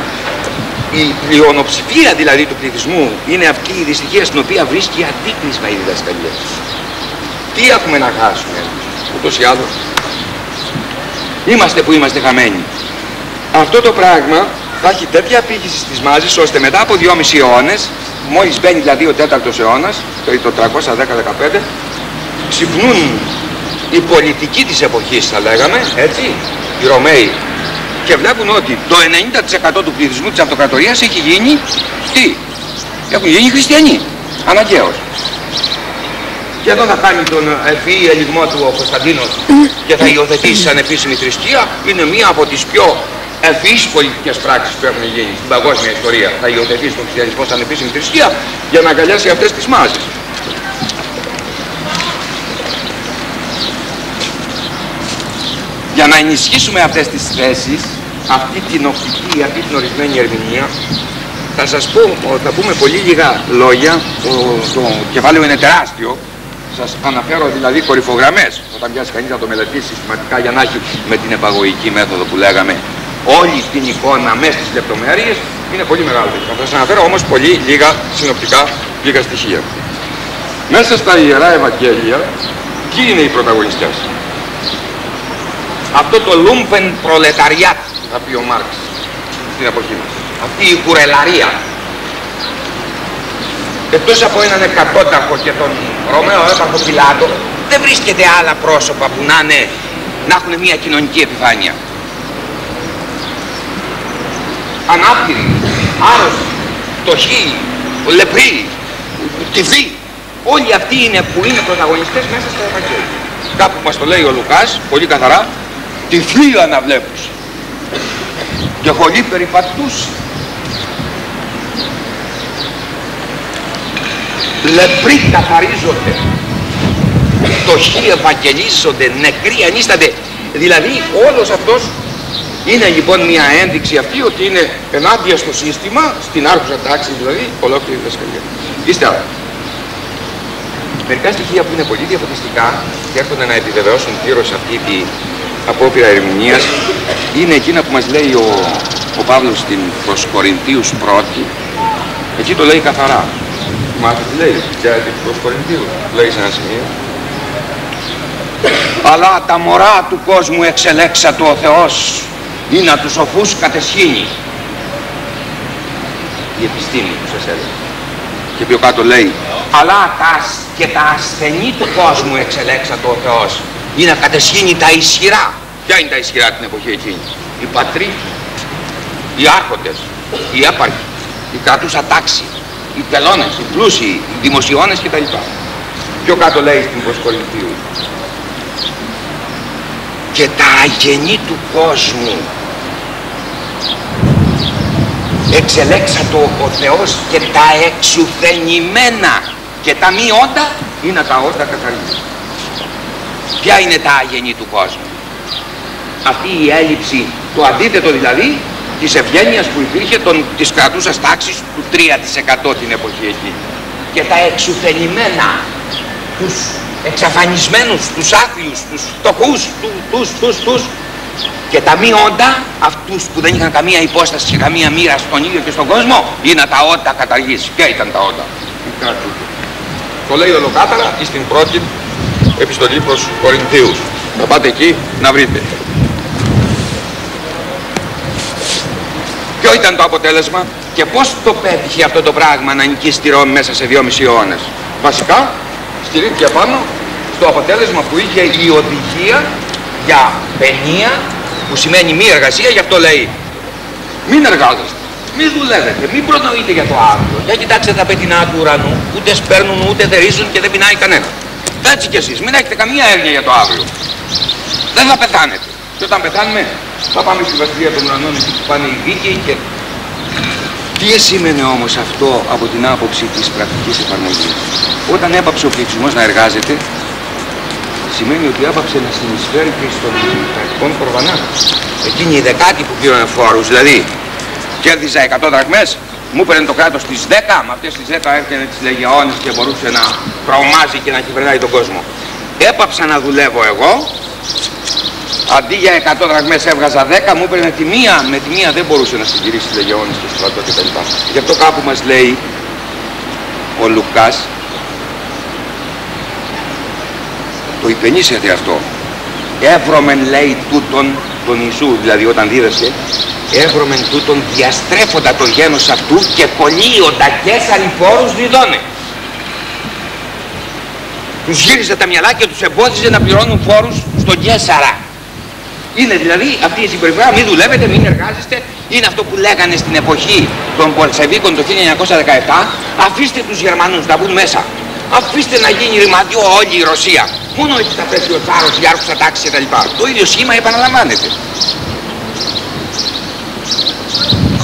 η πλειονοψηφία δηλαδή του πληθυσμού είναι αυτή η δυστυχία στην οποία βρίσκει αντίκρισμα η διδασκαλία. Τι έχουμε να χάσουμε ούτως ή άλλως; Είμαστε που είμαστε χαμένοι. Αυτό το πράγμα θα έχει τέτοια απήχηση στις μάζες ώστε μετά από 2,5 αιώνες, μόλις μπαίνει δηλαδή ο τέταρτος αιώνας, το 310-15, ξυπνούν οι πολιτικοί της εποχής θα λέγαμε, έτσι, οι Ρωμαίοι, και βλέπουν ότι το 90% του πληθυσμού της αυτοκρατορίας έχει γίνει, τι, έχουν γίνει χριστιανοί, αναγκαίως και εδώ θα κάνει τον ευφυή ελιγμό του ο Κωνσταντίνος και θα υιοθετήσει σαν επίσημη θρησκεία είναι μία από τις πιο ευφυείς πολιτικές πράξεις που έχουν γίνει στην παγκόσμια ιστορία. Θα υιοθετήσει τον χριστιανισμό σαν επίσημη θρησκεία για να αγκαλιάσει αυτές τις μάζες. Για να ενισχύσουμε αυτές τις θέσεις, αυτή την οπτική, αυτή την ορισμένη ερμηνεία, θα σας πω, θα πούμε πολύ λίγα λόγια, το, το κεφάλαιο είναι τεράστιο, σας αναφέρω δηλαδή κορυφογραμμές όταν πιάσει κανείς να το μελετήσει συστηματικά για να έχει με την επαγωγική μέθοδο που λέγαμε όλη την εικόνα μέσα στις λεπτομέρειες είναι πολύ μεγάλο. Θα σας αναφέρω όμως πολύ λίγα συνοπτικά λίγα στοιχεία. Μέσα στα Ιερά Ευαγγέλια ποιοι είναι οι πρωταγωνιστές; Αυτό το λούμπεν προλεταριάτ θα πει ο Μάρξ στην εποχή μας. Αυτή η κουρελαρία εκτός από έναν εκατόταχο και τον Ρωμαίο έπαρχο Πιλάτο δεν βρίσκεται άλλα πρόσωπα που να, είναι, να έχουν μια κοινωνική επιφάνεια. Ανάπηροι, άρρωστοι, φτωχοί, λεπροί, τυφοί, όλοι αυτοί είναι που είναι πρωταγωνιστές μέσα στα Ευαγγέλια. Κάπου μας το λέει ο Λουκάς, πολύ καθαρά, τυφλοί αναβλέπους και χολή περιπατούς λεπροί καθαρίζονται, φτωχοί ευαγγελίζονται, νεκροί ανίστανται. Δηλαδή όλος αυτός είναι λοιπόν μια ένδειξη αυτή ότι είναι ενάντια στο σύστημα, στην άρχουσα τάξη δηλαδή, ολόκληρη διδασκαλία. Ύστερα, μερικά στοιχεία που είναι πολύ διαφορετικά και έρχονται να επιβεβαιώσουν πλήρως αυτή την απόπειρα ερμηνείας είναι εκείνα που μας λέει ο, ο Παύλος στην προς Κορινθίους πρώτη εκεί το λέει καθαρά Θυμάστε τι λέει, ξέρετε προς Κορινθίου, λέει σε ένα σημείο. Αλλά τα μωρά του κόσμου εξελέξατο ο Θεός ή να τους σοφούς κατεσχύνει. Η επιστήμη που σας έλεγα. Και πιο κάτω λέει, αλλά τα, και τα ασθενή του κόσμου εξελέξατο ο Θεός ή να κατεσχύνει τα ισχυρά. Ποια είναι τα ισχυρά την εποχή εκείνη; Οι πατροί, οι άρχοντες, οι έπαρχοι, η κρατούσα τάξη, οι τελώνες, οι πλούσιοι, οι δημοσιώνες κτλ. Πιο κάτω λέει στην Προσκορινθίου. Και τα αγενή του κόσμου εξελέξατο ο Θεός και τα εξουθενημένα και τα μη όντα είναι τα όντα καθαρίζουν. Ποια είναι τα αγενή του κόσμου; Αυτή η έλλειψη, το αντίθετο δηλαδή, της ευγένειας που υπήρχε των, της κρατούσας τάξης του 3% την εποχή εκεί. Και τα εξουθενημένα, τους εξαφανισμένους, τους άθλιους, τους φτωχούς, του, τους, τους, τους, και τα μη όντα, αυτούς που δεν είχαν καμία υπόσταση και καμία μοίρα στον ίδιο και στον κόσμο, είναι τα όντα καταργήσει. Ποια ήταν τα όντα; Το λέει ολοκάταρα στην πρώτη επιστολή προς Κορινθίους. Θα πάτε εκεί να βρείτε. Ποιο ήταν το αποτέλεσμα και πώς το πέτυχε αυτό το πράγμα να νικήσει τη Ρώμη μέσα σε δυόμισι αιώνες. Βασικά στηρίχθηκε πάνω στο αποτέλεσμα που είχε η οδηγία για παινία που σημαίνει μη εργασία, γι' αυτό λέει μην εργάζεστε, μην δουλεύετε, μην προνοείτε για το αύριο. Για κοιτάξτε τα πετεινά του ουρανού, ούτε σπέρνουν ούτε θερίζουν και δεν πεινάει κανένας. Έτσι κι εσείς, μην έχετε καμία έγνοια για το αύριο. Δεν θα πεθάνετε. Και όταν πεθάνουμε θα πάμε στη βασιλεία των ουρανών εκεί που πάνε οι δίκαιοι και... Τι σημαίνει όμως αυτό από την άποψη της πρακτικής εφαρμογής; Όταν έπαψε ο πληθυσμός να εργάζεται, σημαίνει ότι έπαψε να συνεισφέρει και στον κρατικών κορβανά. Εκείνη η δεκάτη που πλήρωνε φόρους, δηλαδή κέρδιζα 100 δραχμές, μου έπαιρνε το κράτος τις 10, με αυτές τις 10 έρχεται τις λεγεώνες και μπορούσε να τρομάζει και να κυβερνάει τον κόσμο. Έπαψα να δουλεύω εγώ. Αντί για 100 δραχμές έβγαζα 10 μου έπαιρνε τη μία. Με τη μία δεν μπορούσε να συγκυρίσει λεγεώνες και στρατό και τα λοιπά. Γι' αυτό κάπου μας λέει ο Λουκάς το υπενήσεται αυτό. Εύρωμεν λέει τούτον τον Ιησού δηλαδή όταν δίδασκε εύρωμεν τούτον διαστρέφοντα το γένος αυτού και κολλείοντα κέσαρι φόρους διδώνε τους γύριζε τα μυαλά και τους εμπόδιζε να πληρώνουν φόρους στον Κέσαρα είναι δηλαδή αυτή η συμπεριφορά, μην δουλεύετε, μην εργάζεστε. Είναι αυτό που λέγανε στην εποχή των Πολσεβίκων το 1917. Αφήστε τους Γερμανούς να μπουν μέσα. Αφήστε να γίνει ρημαδιό όλη η Ρωσία. Μόνο έτσι θα πέσει ο θάρρος, η άρχουσα τάξη κτλ. Το ίδιο σχήμα επαναλαμβάνεται.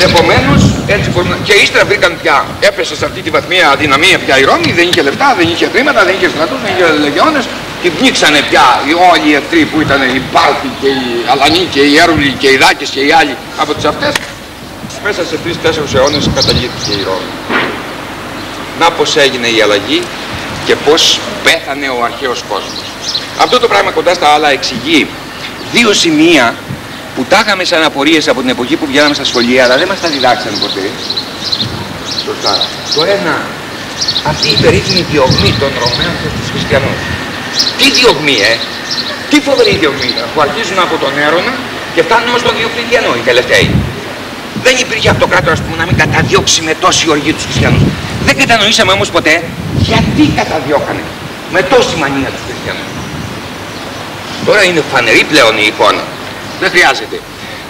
Επομένως, έτσι μπορούμε. Και ύστερα βρήκαν πια, έπεσε σε αυτή τη βαθμία αδυναμία πια η Ρώμη, δεν είχε λεφτά, δεν είχε χρήματα, δεν είχε στρατούς, δεν είχε λεγιώνες. Και πνίξανε πια οι όλοι οι εχθροί που ήταν οι Πάρθοι και οι Αλανοί και οι Έρουλοι και οι Δάκες και οι άλλοι από τις αυτές. Μέσα σε τρεις-τέσσερις αιώνες καταλήθηκε η Ρώμη. Να πως έγινε η αλλαγή; Και πως πέθανε ο αρχαίος κόσμος. Αυτό το πράγμα κοντά στα άλλα εξηγεί δύο σημεία που τα είχαμε σαν απορίες από την εποχή που βγαίναμε στα σχολεία αλλά δεν μας τα διδάξαν ποτέ. Σωστά. Το ένα, αυτή η περίφημη διωγμή των Ρωμαίων προς τους χριστιανούς. Τι διωγμή, ε! Τι φοβερή διωγμή που αρχίζουν από τον Έρωνα και φτάνουν ως τον Διοκλητιανό οι τελευταίοι. Δεν υπήρχε αυτοκράτορας που να μην καταδιώξει με τόση οργή τους χριστιανούς. Δεν κατανοήσαμε όμως ποτέ γιατί καταδιώκανε με τόση μανία τους χριστιανούς. Τώρα είναι φανερή πλέον η εικόνα. Δεν χρειάζεται.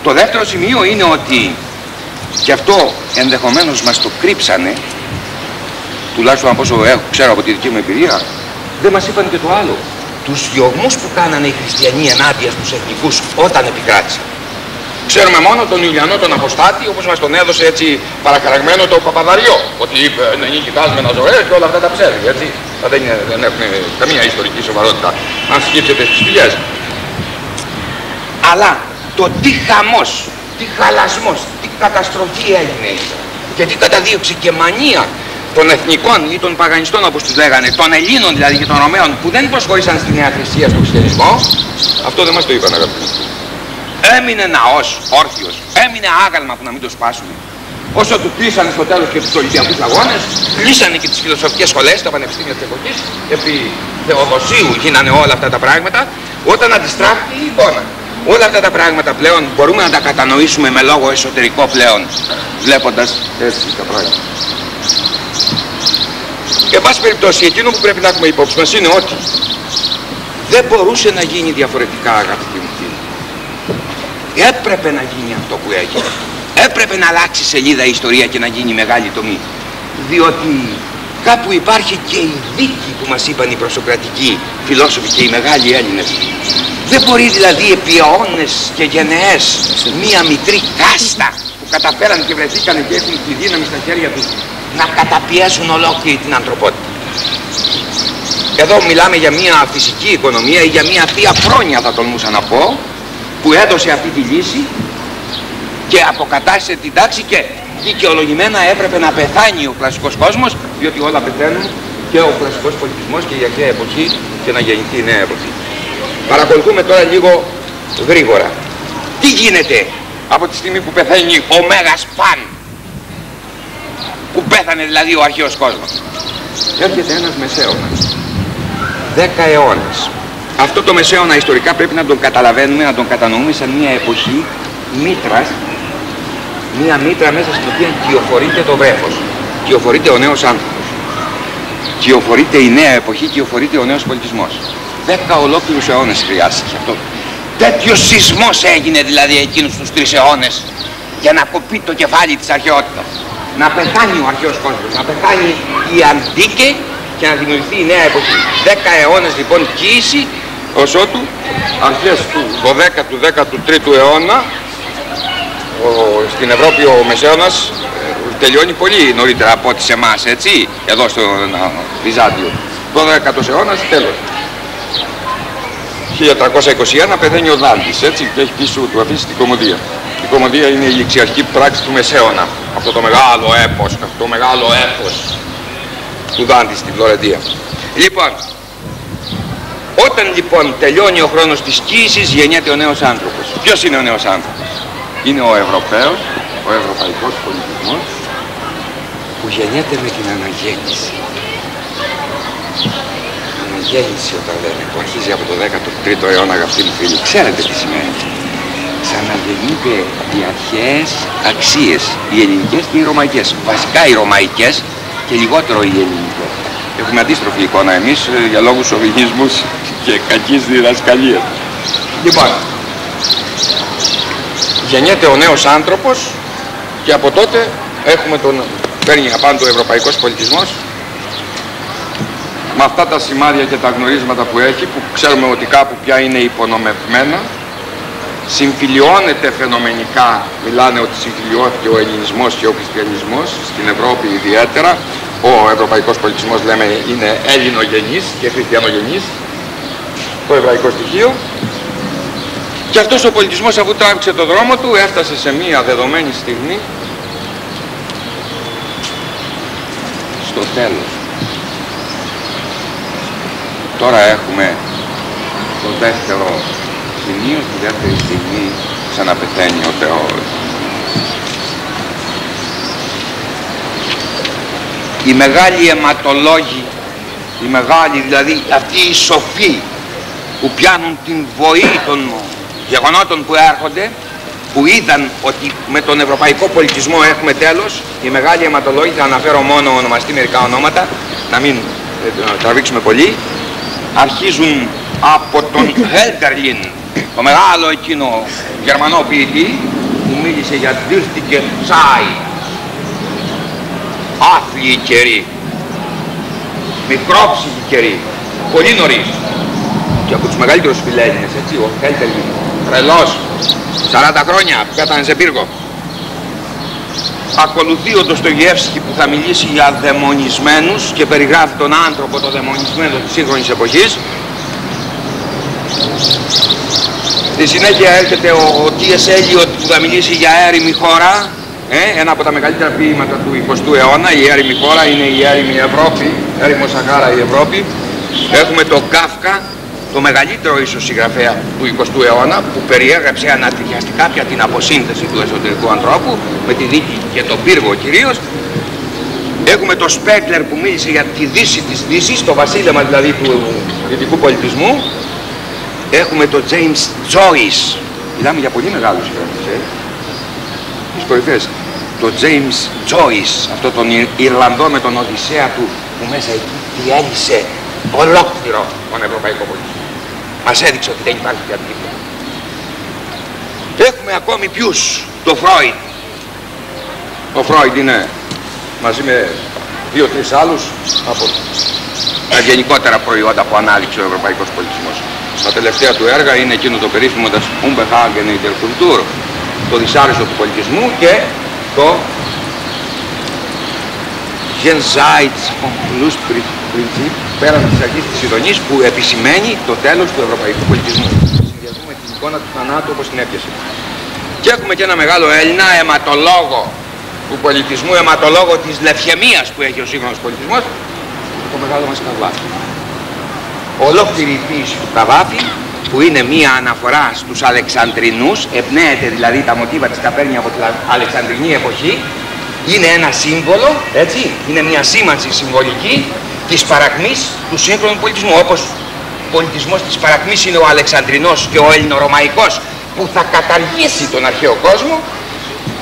Το δεύτερο σημείο είναι ότι και αυτό ενδεχομένως μας το κρύψανε τουλάχιστον από όσο έχω, ξέρω από τη δική μου εμπειρία δεν μας είπαν και το άλλο. Τους διωγμούς που κάνανε οι χριστιανοί ενάντια στους εθνικούς όταν επικράτησαν. Ξέρουμε μόνο τον Ιουλιανό τον Αποστάτη όπως μας τον έδωσε έτσι παρακαραγμένο το Παπαδαριό. Ότι είπε να νίκη με ένα ζωές και όλα αυτά τα ψεύδι έτσι. δεν, είναι, δεν έχουν καμία ιστορική σοβαρότητα αν σκύψετε στις πηγές. Αλλά το τι χαμός, τι χαλασμός, τι καταστροφή έγινε και τι καταδίωξη και μανία των εθνικών ή των παγανιστών όπως τους λέγανε, των Ελλήνων δηλαδή και των Ρωμαίων που δεν προσχωρήσαν στη Νέα Θρησκεία στο χριστιανισμό, αυτό δεν μας το είπαν αγαπητοί. Έμεινε ναός όρθιος, έμεινε άγαλμα που να μην το σπάσουμε. όσο του κλείσανε στο τέλος και τους Ολυμπιακούς Αγώνες, κλείσανε και τις φιλοσοφικές σχολές, τα πανεπιστήμια της εποχής, επί Θεοδοσίου γίνανε όλα αυτά τα πράγματα, όταν αντιστράφηκε η εικόνα. Όλα αυτά τα πράγματα πλέον μπορούμε να τα κατανοήσουμε με λόγο εσωτερικό πλέον, βλέποντας έτσι τα πράγματα. Και πάση περιπτώσει, εκείνο που πρέπει να έχουμε υπόψη μας είναι ότι δεν μπορούσε να γίνει διαφορετικά αγαπητοί μου φίλοι. Έπρεπε να γίνει αυτό που έγινε. Έπρεπε να αλλάξει σελίδα η ιστορία και να γίνει μεγάλη τομή. Διότι κάπου υπάρχει και η δίκη που μας είπαν οι προσοκρατικοί φιλόσοφοι και οι μεγάλοι Έλληνες. Δεν μπορεί δηλαδή επί αιώνες και γενναίες μία μικρή κάστα που καταφέραν και βρεθήκαν και έχουν τη δύναμη στα χέρια τους να καταπιέσουν ολόκληρη την ανθρωπότητα. Εδώ μιλάμε για μια φυσική οικονομία ή για μια θεία πρόνοια θα τολμούσα να πω που έδωσε αυτή τη λύση και αποκατάστησε την τάξη και δικαιολογημένα έπρεπε να πεθάνει ο κλασικός κόσμος διότι όλα πεθαίνουν και ο κλασικός πολιτισμός και η αρχαία εποχή και να γεννηθεί η νέα εποχή. Παρακολουθούμε τώρα λίγο γρήγορα. Τι γίνεται από τη στιγμή που πεθαίνει ο Μέγας Παν; Που πέθανε δηλαδή ο αρχαίος κόσμος. Έρχεται ένας μεσαίωνας. Δέκα αιώνες. Αυτό το μεσαίωνα ιστορικά πρέπει να τον καταλαβαίνουμε, να τον κατανοούμε σαν μια εποχή μήτρας, μια μήτρα μέσα στην οποία κυοφορείται το βρέφος, κυοφορείται ο νέος άνθρωπος, κυοφορείται η νέα εποχή, κυοφορείται ο νέος πολιτισμός. Δέκα ολόκληρους αιώνες χρειάστηκε αυτό. Τέτοιος σεισμός έγινε δηλαδή εκείνους τους τρεις αιώνες για να κοπεί το κεφάλι της αρχαιότητας να πεθάνει ο αρχαίος κόσμος, να πεθάνει η αντίκη και να δημιουργηθεί η νέα εποχή. Δέκα αιώνες λοιπόν κοίηση ως ότου αρχές του 12ου, 13ου αιώνα ο, στην Ευρώπη ο Μεσαίωνας ε, τελειώνει πολύ νωρίτερα από ό,τι σε εμάς, έτσι, εδώ στο Βυζάντιο. 12ος αιώνας, τέλος. 1321 πεθαίνει ο Δάντης, έτσι, και έχει πίσω του αφήσει την κομμωδία. Η κομμωδία είναι η ληξιαρχική πράξη του Μεσαίωνα. Αυτό το μεγάλο έπος, αυτό το μεγάλο έπος του Δάντη στην Φλωρεντία. Λοιπόν, όταν λοιπόν τελειώνει ο χρόνος της κοίησης γεννιέται ο νέος άνθρωπος. Ποιος είναι ο νέος άνθρωπος; Είναι ο Ευρωπαίος, ο ευρωπαϊκός πολιτισμός που γεννιέται με την αναγέννηση. Αναγέννηση όταν λένε που αρχίζει από το 13ο αιώνα αγαπητοί μου φίλοι. Ξέρετε τι σημαίνει ξαναγεννείται οι αρχαίες αξίες, οι ελληνικές και οι ρωμαϊκές. Βασικά οι ρωμαϊκές και λιγότερο οι ελληνικές. Έχουμε αντίστροφη εικόνα εμείς ε, για λόγους οβινισμούς και κακής διδασκαλίας. Λοιπόν, γεννιέται ο νέος άνθρωπος και από τότε έχουμε τον, παίρνει απάντο ο ευρωπαϊκός πολιτισμός με αυτά τα σημάδια και τα γνωρίσματα που έχει που ξέρουμε ότι κάπου πια είναι υπονομευμένα συμφιλιώνεται φαινομενικά, μιλάνε ότι συμφιλιώθηκε ο ελληνισμός και ο χριστιανισμός στην Ευρώπη ιδιαίτερα, ο ευρωπαϊκός πολιτισμός λέμε είναι ελληνογενής και χριστιανογενής, το εβραϊκό στοιχείο και αυτός ο πολιτισμός αφού τράβηξε το δρόμο του έφτασε σε μία δεδομένη στιγμή στο τέλος. Τώρα έχουμε το δεύτερο σημείο στη δεύτερη στιγμή ξαναπεθαίνει ο Θεός. Οι μεγάλοι αιματολόγοι, οι μεγάλοι δηλαδή αυτοί οι σοφοί που πιάνουν την βοή των γεγονότων που έρχονται που είδαν ότι με τον ευρωπαϊκό πολιτισμό έχουμε τέλος οι μεγάλοι αιματολόγοι, θα αναφέρω μόνο ονομαστεί μερικά ονόματα να μην ε, τραβήξουμε πολύ αρχίζουν από τον Χέλτερλιν το μεγάλο εκείνο γερμανό ποιητή που μίλησε για δίρτικε τσάι άθλιοι καιροί μικρόψυχοι καιροί πολύ νωρίς και από τους μεγαλύτερους φιλέλληνες έτσι ο Χέλτελιν τρελός 40 χρόνια που πέτανε σε πύργο ακολουθεί ο Ντοστογεύσκη που θα μιλήσει για δαιμονισμένους και περιγράφει τον άνθρωπο το δαιμονισμένο της σύγχρονης εποχής Στη συνέχεια έρχεται ο, ο T.S. Eliot που θα μιλήσει για έρημη χώρα. Ε, ένα από τα μεγαλύτερα ποίηματα του 20ου αιώνα, η έρημη χώρα είναι η έρημη Ευρώπη, έρημο Σαχάρα η Ευρώπη. Έχουμε τον Κάφκα το μεγαλύτερο ίσως συγγραφέα του 20ου αιώνα που περιέγραψε ανατριχιαστικά πια την αποσύνθεση του εσωτερικού ανθρώπου με τη δίκη και τον πύργο κυρίως Έχουμε το Σπέγκλερ που μίλησε για τη δύση της δύσης, το βασίλεμα δηλαδή του δυτικού πολιτισμού. Έχουμε το James Joyce, μιλάμε για πολύ μεγάλους συγγραφείς, ε. Τις κορυφές. Το James Joyce, αυτό τον Ιρλανδό με τον Οδυσσέα του, που μέσα εκεί διέλυσε ολόκληρο τον ευρωπαϊκό πολιτισμό. Μας έδειξε ότι δεν υπάρχει πια τίποτα. Έχουμε ακόμη ποιους, το Φρόιντ. Ο Φρόιντ είναι μαζί με δύο-τρεις άλλους από τα γενικότερα προϊόντα που ανάληξε ο ευρωπαϊκός πολιτισμός. Τα τελευταία του έργα είναι εκείνο το περίφημο das Unbehagen in der Kultur, το δυσάρεστο του πολιτισμού και το Jenseits vom Lustprinzip πέραν της αρχής της ειδονής που επισημαίνει το τέλος του ευρωπαϊκού πολιτισμού. Συνδυασμού με την εικόνα του θανάτου όπως την έπιασε. Και έχουμε και ένα μεγάλο Έλληνα αιματολόγο του πολιτισμού, αιματολόγο της λευχαιμίας που έχει ο σύγχρονος πολιτισμός, το μεγάλος μας Καβάφη. Ολόκληρη η φύση του Καβάφη, που είναι μία αναφορά στους Αλεξανδρινούς, εμπνέεται δηλαδή τα μοτίβα της παίρνει από την Αλεξανδρινή εποχή, είναι ένα σύμβολο, έτσι, είναι μια σήμανση συμβολική της παρακμής του σύγχρονου πολιτισμού, όπως ο πολιτισμός της παρακμής είναι ο Αλεξανδρινός και ο Ελληνορωμαϊκός που θα καταργήσει τον αρχαίο κόσμο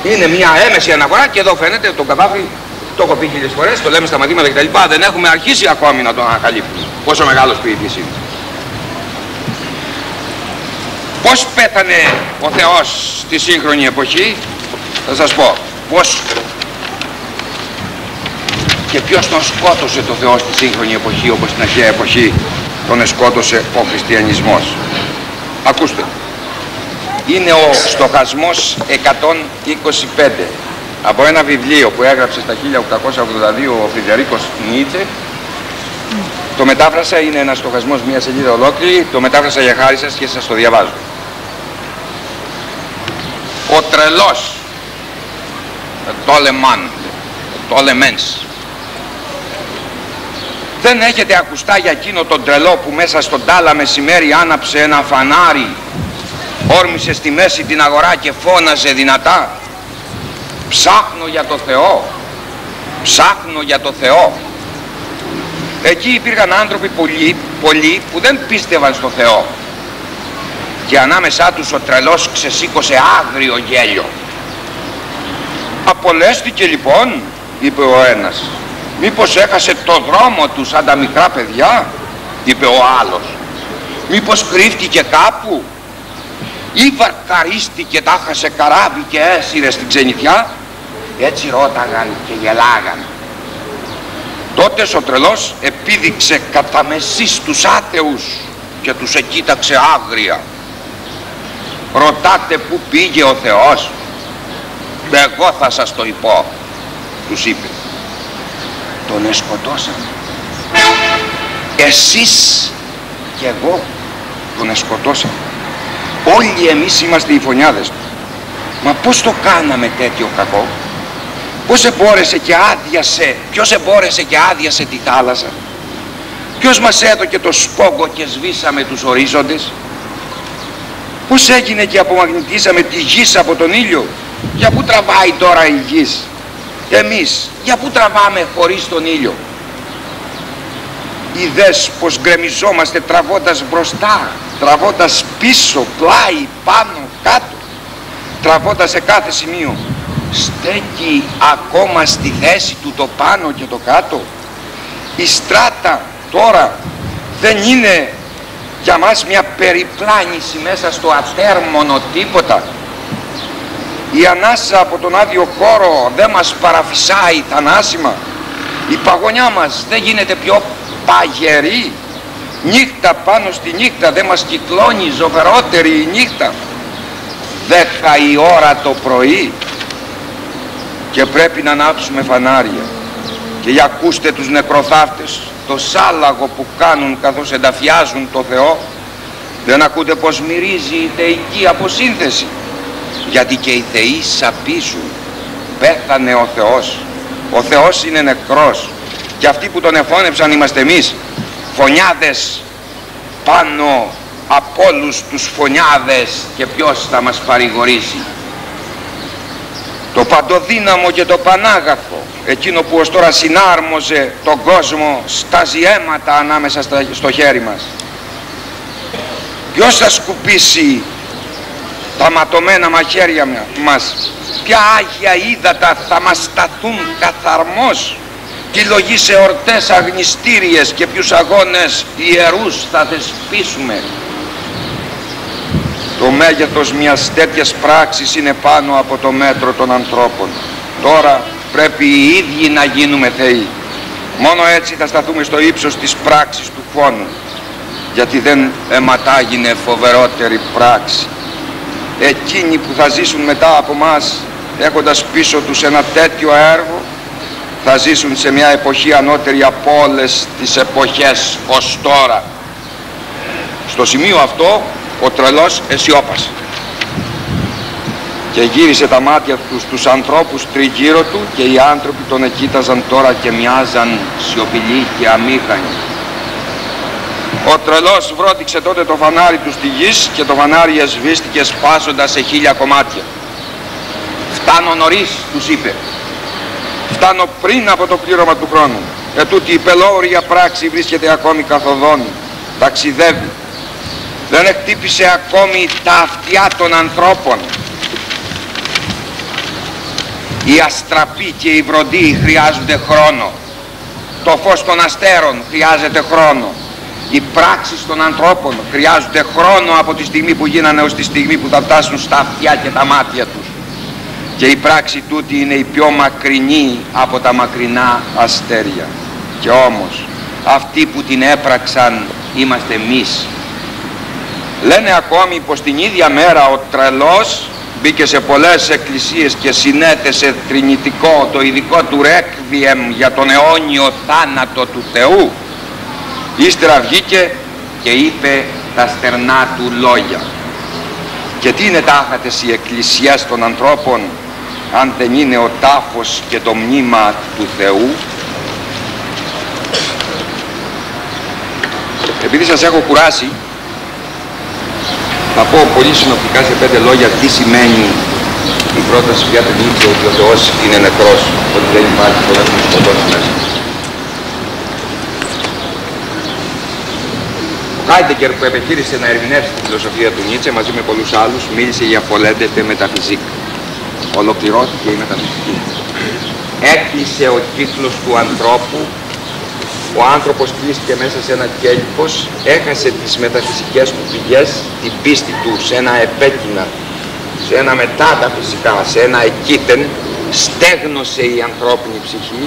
είναι μια έμεση αναφορά και εδώ φαίνεται τον Καβάφη, το έχω πει χίλιες φορές, το λέμε στα μαθήματα κτλ. Δεν έχουμε αρχίσει ακόμη να τον ανακαλύπτουμε. Πόσο μεγάλος ποιητής είναι. Πώς πέθανε ο Θεός στη σύγχρονη εποχή, θα σας πω. Πώς και ποιος τον σκότωσε το Θεός στη σύγχρονη εποχή όπως στην αρχαία εποχή τον σκότωσε ο χριστιανισμός. Ακούστε είναι ο στοχασμός 125 από ένα βιβλίο που έγραψε στα 1882 ο Φρυδερίκος Νίτσε το μετάφρασα, είναι ένας στοχασμός μια σελίδα ολόκληρη. Το μετάφρασα για χάρη σας και σας το διαβάζω. Ο τρελός. Τόλεμαν Τόλεμενς δεν έχετε ακουστά για εκείνο τον τρελό που μέσα στον τάλα μεσημέρι άναψε ένα φανάρι όρμησε στη μέση την αγορά και φώναζε δυνατά. Ψάχνω για το Θεό. Ψάχνω για το Θεό εκεί υπήρχαν άνθρωποι πολλοί, πολλοί που δεν πίστευαν στο Θεό. Και ανάμεσά τους ο τρελός ξεσήκωσε άγριο γέλιο. Απολέστηκε λοιπόν είπε ο ένας. Μήπως έχασε το δρόμο του σαν τα μικρά παιδιά είπε ο άλλος. Μήπως κρύφτηκε κάπου ή βαρκαρίστηκε τάχα σε καράβι και έσυρε στην ξενιθιά έτσι ρώταγαν και γελάγαν τότε ο τρελός επίδειξε κατά μεσής τους άθεους και τους εκοίταξε άγρια ρωτάτε που πήγε ο Θεός εγώ θα σας το υπώ τους είπε τον εσκοτώσαμε εσείς και εγώ τον εσκοτώσαμε Όλοι εμείς είμαστε οι φωνιάδες του. Μα πώς το κάναμε τέτοιο κακό; Πώς εμπόρεσε και άδειασε, ποιος εμπόρεσε και άδειασε τη θάλασσα; Ποιος μας έδωκε το σπόγκο και σβήσαμε τους ορίζοντες; Πώς έγινε και απομαγνητήσαμε τη γης από τον ήλιο; Για πού τραβάει τώρα η γης; Εμείς, για πού τραβάμε χωρίς τον ήλιο; Είδες πως γκρεμιζόμαστε τραβώντας μπροστά τραβώντας πίσω, πλάι, πάνω, κάτω τραβώντας σε κάθε σημείο στέκει ακόμα στη θέση του το πάνω και το κάτω. Η στράτα τώρα δεν είναι για μας μια περιπλάνηση μέσα στο ατέρμονο τίποτα. Η ανάσα από τον άδειο χώρο δεν μας παραφυσάει θανάσιμα η παγωνιά μας δεν γίνεται πιο παγερή. Νύχτα πάνω στη νύχτα δεν μας κυκλώνει ζωφερότερη η νύχτα. Δέκα η ώρα το πρωί και πρέπει να ανάψουμε φανάρια. Και για ακούστε τους νεκροθάφτες το σάλαγο που κάνουν καθώς ενταφιάζουν το Θεό. Δεν ακούτε πως μυρίζει η θεϊκή αποσύνθεση. Γιατί και οι θεοί σαπίζουν. Πέθανε ο Θεός. Ο Θεός είναι νεκρός. Και αυτοί που τον εφώνεψαν είμαστε εμείς. Φωνιάδες πάνω από όλους τους φωνιάδες. Και ποιος θα μας παρηγορήσει το παντοδύναμο και το πανάγαθο εκείνο που ως τώρα συνάρμοζε τον κόσμο στάζει αίματα ανάμεσα στο χέρι μας. Ποιος θα σκουπίσει τα ματωμένα μαχαίρια μας ποια άγια ύδατα θα μας σταθούν καθαρμός; Τι λογή σε ορτές αγνιστήριες και ποιους αγώνες ιερούς θα θεσπίσουμε; Το μέγεθος μιας τέτοιας πράξης είναι πάνω από το μέτρο των ανθρώπων. Τώρα πρέπει οι ίδιοι να γίνουμε θεοί. Μόνο έτσι θα σταθούμε στο ύψος της πράξης του φόνου. Γιατί δεν αιματάγινε φοβερότερη πράξη. Εκείνοι που θα ζήσουν μετά από μας έχοντας πίσω τους ένα τέτοιο έργο θα ζήσουν σε μια εποχή ανώτερη από όλες τις εποχές ως τώρα. Στο σημείο αυτό ο τρελός αισιόπασε και γύρισε τα μάτια τους στους ανθρώπους τριγύρω του και οι άνθρωποι τον εκείταζαν τώρα και μοιάζαν σιωπηλοί και αμήχανοι. Ο τρελός βρώτηξε τότε το φανάρι του στη γης και το φανάρι εσβήστηκε σπάσοντας σε χίλια κομμάτια. Φτάνω νωρίς, τους είπε. Φτάνω πριν από το πλήρωμα του χρόνου. Ετούτη η πελώρια πράξη βρίσκεται ακόμη καθοδόν. Ταξιδεύει. Δεν εκτύπησε ακόμη τα αυτιά των ανθρώπων οι αστραποί και οι βροντοί χρειάζονται χρόνο. Το φως των αστέρων χρειάζεται χρόνο. Οι πράξεις των ανθρώπων χρειάζονται χρόνο από τη στιγμή που γίνανε ως τη στιγμή που θα φτάσουν στα αυτιά και τα μάτια τους. Και η πράξη τούτη είναι η πιο μακρινή από τα μακρινά αστέρια. Και όμως αυτοί που την έπραξαν είμαστε εμείς. Λένε ακόμη πως την ίδια μέρα ο τρελός μπήκε σε πολλές εκκλησίες και συνέθεσε τρινητικό το ειδικό του ρέκβιεμ για τον αιώνιο θάνατο του Θεού. Ύστερα βγήκε και είπε τα στερνά του λόγια. Και τι είναι τάχατες οι εκκλησίες των ανθρώπων αν δεν είναι ο τάφος και το μνήμα του Θεού; Επειδή σας έχω κουράσει θα πω πολύ συνοπτικά σε πέντε λόγια τι σημαίνει η πρόταση για την Nietzsche ότι ο Θεός είναι νεκρός, ότι δεν υπάρχει, τον έχουμε σκοτώσει μέσα. Ο Χάιντεκερ που επιχείρησε να ερμηνεύσει τη φιλοσοφία του Νίτσε μαζί με πολλούς άλλους μίλησε για φολέντετε μεταφυσική. Ολοκληρώθηκε η μεταφυσική. Έκλεισε ο κύκλος του ανθρώπου ο άνθρωπος κλείστηκε μέσα σε ένα κέλυφος, έχασε τις μεταφυσικές του πηγές, την πίστη του σε ένα επέκεινα, σε ένα μετά τα φυσικά, σε ένα εκείτεν, στέγνωσε η ανθρώπινη ψυχή,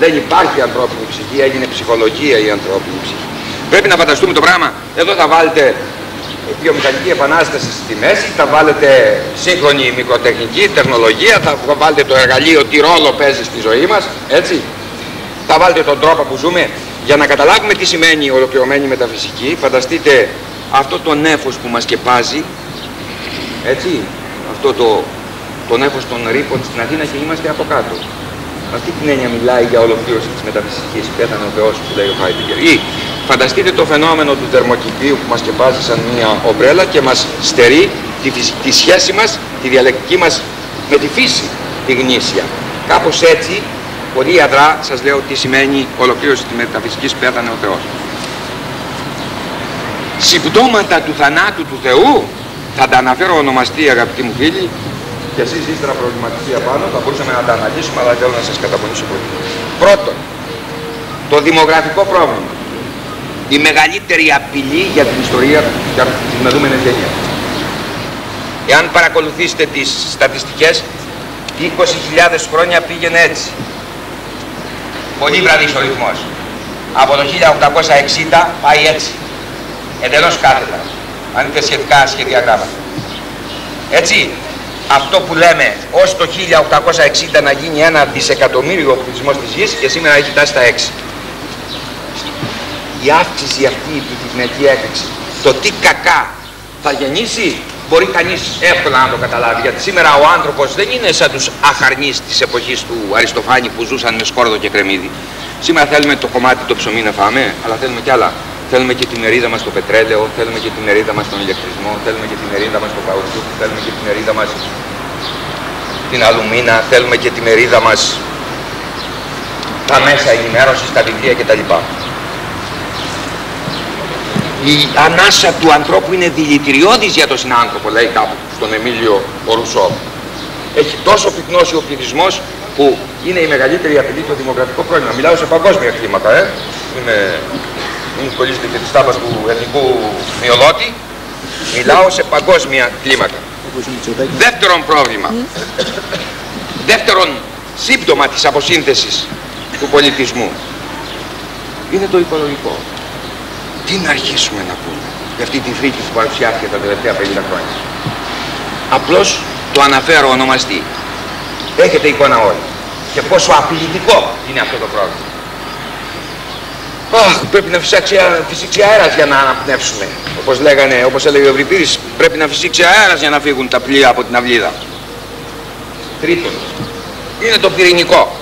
δεν υπάρχει ανθρώπινη ψυχή, έγινε ψυχολογία η ανθρώπινη ψυχή. Πρέπει να φανταστούμε το πράγμα, εδώ θα βάλετε βιομηχανική επανάσταση στη μέση, θα βάλετε σύγχρονη μικροτεχνική τεχνολογία, θα βάλετε το εργαλείο τι ρόλο παίζει στη ζωή μας, έτσι θα βάλετε τον τρόπο που ζούμε. Για να καταλάβουμε τι σημαίνει ολοκληρωμένη μεταφυσική φανταστείτε αυτό το νέφος που μας σκεπάζει έτσι αυτό το, το νέφος των ρήπων στην Αθήνα και είμαστε από κάτω. Αυτή την έννοια μιλάει για ολοκλήρωση της μεταφυσικής. Πέθανε ο Θεός που λέει ο Χάιντιγκερ ή φανταστείτε το φαινόμενο του θερμοκηπίου που μας σκεπάζει σαν μια ομπρέλα και μας στερεί τη, τη σχέση μας, τη διαλεκτική μας με τη φύση τη γνήσια. Κάπως έτσι πολύ αδρά σας λέω τι σημαίνει ολοκλήρωση της μεταφυσικής πέθανε ο Θεός. Συμπτώματα του θανάτου του Θεού θα τα αναφέρω ονομαστή αγαπητοί μου φίλοι και εσείς ύστερα προβληματιστεί απάνω θα μπορούσαμε να τα αναλύσουμε αλλά θέλω να σας καταπονήσω πολύ. Πρώτον, το δημογραφικό πρόβλημα. Η μεγαλύτερη απειλή για την ιστορία για τις μεδούμενες γενιές. Εάν παρακολουθήσετε τις στατιστικές, 20.000 χρόνια πήγαινε έτσι πολύ βραδύς ο ρυθμός. Από το 1860 πάει έτσι, εντελώς κάθετα, αν είτε σχετικά σχετικά γράμματα. Έτσι, αυτό που λέμε ως το 1860 να γίνει ένα δισεκατομμύριο ο πληθυσμός της γης και σήμερα έχει φτάσει στα 6. Η αύξηση αυτή, η πληθυσμιακή έκρηξη, το τι κακά θα γεννήσει μπορεί κανείς εύκολα να το καταλάβει γιατί σήμερα ο άνθρωπος δεν είναι σαν τους αχαρνείς της εποχής του Αριστοφάνη που ζούσαν με σκόρδο και κρεμμύδι σήμερα θέλουμε το κομμάτι το ψωμί να φάμε αλλά θέλουμε κι άλλα θέλουμε και τη μερίδα μας στο πετρέλαιο, θέλουμε και τη μερίδα μας στον ηλεκτρισμό, θέλουμε και τη μερίδα μας στο καουτσούκ, θέλουμε και τη μερίδα μας την αλουμίνα, θέλουμε και τη μερίδα μας τα μέσα ενημέρωσης, τα βιβλία κτλ. Η ανάσα του ανθρώπου είναι δηλητηριώδης για τον συνάνθρωπο, λέει κάπου στον Εμίλιο Ορουσό. Έχει τόσο πυκνώσει ο πληθυσμός που είναι η μεγαλύτερη απειλή το δημοκρατικό πρόβλημα. Μιλάω σε παγκόσμια κλίμακα, ε. Είμαι, μην σχολείστε και τη τάπα του εθνικού μειολότη. Μιλάω σε παγκόσμια κλίμακα. Δεύτερον πρόβλημα. Δεύτερον σύμπτωμα της αποσύνθεσης του πολιτισμού είναι το οικολογικό. Τι να αρχίσουμε να πούμε για αυτή τη φρίκη που παρουσιάστηκε τα τελευταία 50 χρόνια. Απλώς το αναφέρω ονομαστή. Έχετε εικόνα όλοι. Και πόσο απειλητικό είναι αυτό το πρόβλημα. Αχ, πρέπει να φυσάξει, φυσήξει αέρας για να αναπνεύσουμε. Όπως λέγανε, όπως έλεγε ο Ευρυπίδης, πρέπει να φυσήξει αέρας για να φύγουν τα πλοία από την αυλίδα. Τρίτον, είναι το πυρηνικό.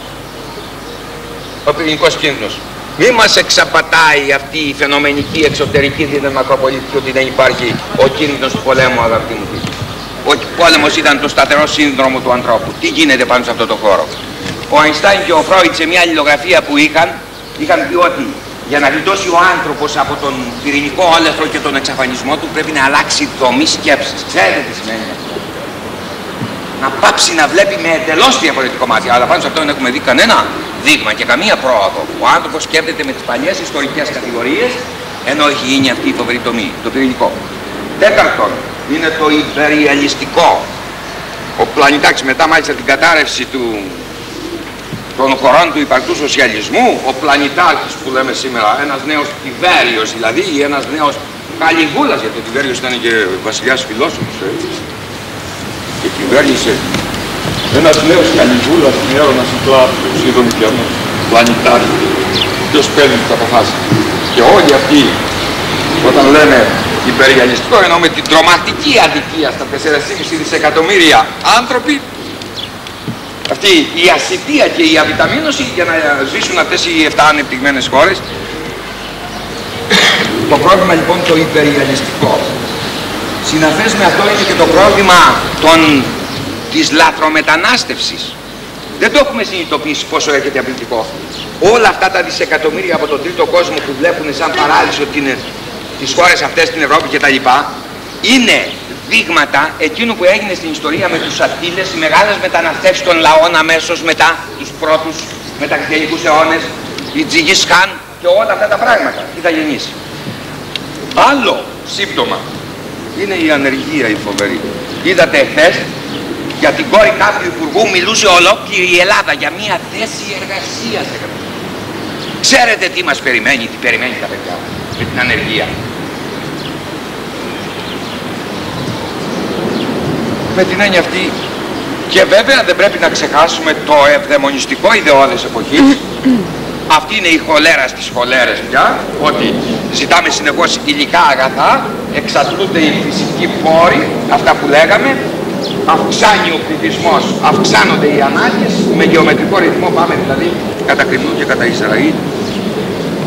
Ο πυρηνικός κίνδυνος. Μη μας εξαπατάει αυτή η φαινομενική εξωτερική δύναμη μακροπολιτική ότι δεν υπάρχει ο κίνδυνος του πολέμου, αγαπητοί μου φίλοι. Ο πόλεμος ήταν το σταθερό σύνδρομο του ανθρώπου. Τι γίνεται πάνω σε αυτό το χώρο; Ο Αϊνστάιν και ο Φρόιτ σε μια αλληλογραφία που είχαν, είχαν πει ότι για να γλιτώσει ο άνθρωπος από τον πυρηνικό όλεθρο και τον εξαφανισμό του πρέπει να αλλάξει δομή σκέψης. Ξέρετε τι σημαίνει αυτό. Να πάψει να βλέπει με εντελώς διαφορετικό μάτι. Αλλά πάνω σε αυτό δεν έχουμε δει κανένα δείγμα και καμία πρόοδο. Ο άνθρωπος σκέπτεται με τις παλιές ιστορικές κατηγορίες ενώ έχει γίνει αυτή η φοβερή τομή, το πυρηνικό. Τέταρτον, είναι το υπεριαλιστικό. Ο πλανητάξης μετά μάλιστα την κατάρρευση του, των χωρών του υπαρκτού σοσιαλισμού, ο πλανητάρχης που λέμε σήμερα, ένας νέος Τιβέριος δηλαδή, ή ένας νέος Καλιγούλας, γιατί ο Τιβέριος ήταν και βασιλιάς φιλόσοφος, ε. Και κυβέρνησε ένας νέος Καλιγούλας, νέος απλά σχεδόν και όμως πλανητάρχη, ποιος παίρνει τις αποφάσεις. Και όλοι αυτοί, όταν λένε υπεριαλιστικό με την τρομακτική αδικία στα 4,5 δισεκατομμύρια άνθρωποι. Αυτή η ασυτεία και η αβιταμίνωση για να ζήσουν αυτές οι 7 ανεπτυγμένες χώρες. Το πρόβλημα λοιπόν το υπεριαλιστικό συναφές με αυτό είναι και το πρόβλημα των, της λαθρομετανάστευσης δεν το έχουμε συνειδητοποιήσει πόσο έχετε απλητικό όλα αυτά τα δισεκατομμύρια από τον τρίτο κόσμο που βλέπουν σαν παράδεισο την τις χώρες αυτές στην Ευρώπη και τα λοιπά είναι δείγματα εκείνου που έγινε στην ιστορία με τους Αττήλες, οι μεγάλες μεταναστεύσεις των λαών αμέσως μετά τους πρώτους μεταξυδελικούς αιώνες, η Τζιγις Χάν και όλα αυτά τα πράγματα. Τι θα γεννήσει. Άλλο σύμπτωμα είναι η ανεργία η φοβερή. Είδατε εχθές για την κόρη κάποιου υπουργού μιλούσε ολόκληρη η Ελλάδα για μια θέση εργασίας. Ξέρετε τι μας περιμένει, τι περιμένει τα παιδιά με την ανεργία. με την έννοια αυτή και βέβαια δεν πρέπει να ξεχάσουμε το ευδαιμονιστικό ιδεώδες εποχής αυτή είναι η χολέρα στις χολέρες πια ότι ζητάμε συνεχώς υλικά αγαθά εξατλούνται οι φυσικοί πόροι αυτά που λέγαμε αυξάνει ο πληθυσμός αυξάνονται οι ανάγκες με γεωμετρικό ρυθμό πάμε δηλαδή κατά Κρυμνού και κατά Ισραήλ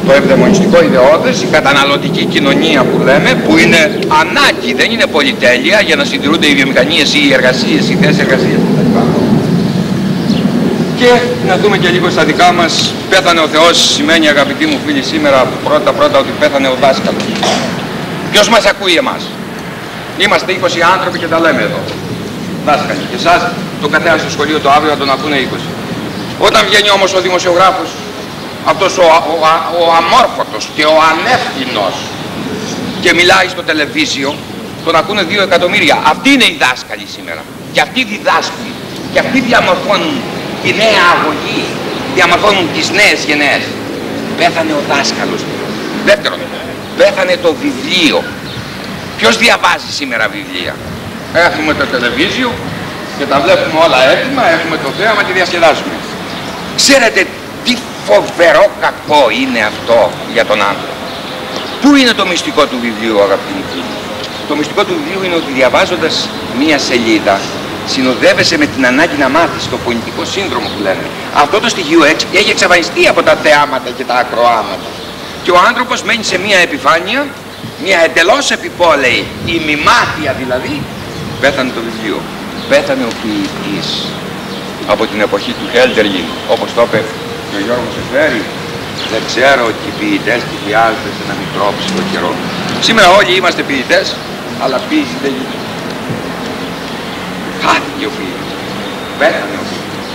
το ευδαιμονιστικό ιδεώδες, η καταναλωτική κοινωνία που λέμε, που είναι ανάγκη, δεν είναι πολυτέλεια για να συντηρούνται οι βιομηχανίες ή οι εργασίες, οι θέσεις εργασίας κτλ. Και να δούμε και λίγο στα δικά μας, πέθανε ο Θεός σημαίνει αγαπητοί μου φίλοι σήμερα πρώτα πρώτα ότι πέθανε ο δάσκαλος. Ποιος μας ακούει εμάς; Είμαστε 20 άνθρωποι και τα λέμε εδώ. Δάσκαλοι. Και εσάς το καθένα στο σχολείο το αύριο να τον ακούνε 20. Όταν βγαίνει όμως ο δημοσιογράφος αυτός ο, ο, ο, αμόρφωτος και ο ανεύθυνος και μιλάει στο τελεβίσιο τον ακούνε δύο εκατομμύρια. Αυτοί είναι οι δάσκαλοι σήμερα. Και αυτοί διδάσκουν. Και αυτοί διαμορφώνουν τη νέα αγωγή. Διαμορφώνουν τις νέες γενναίες. Πέθανε ο δάσκαλος. Δεύτερον πέθανε το βιβλίο. Ποιος διαβάζει σήμερα βιβλία; Έχουμε το τελεβίσιο και τα βλέπουμε όλα έτοιμα έχουμε το θέαμα και διασκεδάζουμε ξέρετε τι φοβερό κακό είναι αυτό για τον άνθρωπο. Πού είναι το μυστικό του βιβλίου αγαπητοί μου φίλοι; Το μυστικό του βιβλίου είναι ότι διαβάζοντας μία σελίδα συνοδεύεσαι με την ανάγκη να μάθεις το πολιτικό σύνδρομο που λένε. Αυτό το στοιχείο έχει εξαφανιστεί από τα θεάματα και τα ακροάματα. και ο άνθρωπος μένει σε μια επιφάνεια, μια εντελώς επιπόλαιη, ημιμάτια δηλαδή, πέθανε το βιβλίο. Πέθανε ο ποιητής από την εποχή του Χέλτερλιν, όπως το είπε και ο Γιώργος Εφέρη. Δεν ξέρω ότι οι ποιητές και οι άλλες να μην τρόψει το καιρό. Σήμερα όλοι είμαστε ποιητές, αλλά ποιητή δεν γίνεται. Χάθηκε ο ποιητής. Πέθανε ο ποιητής.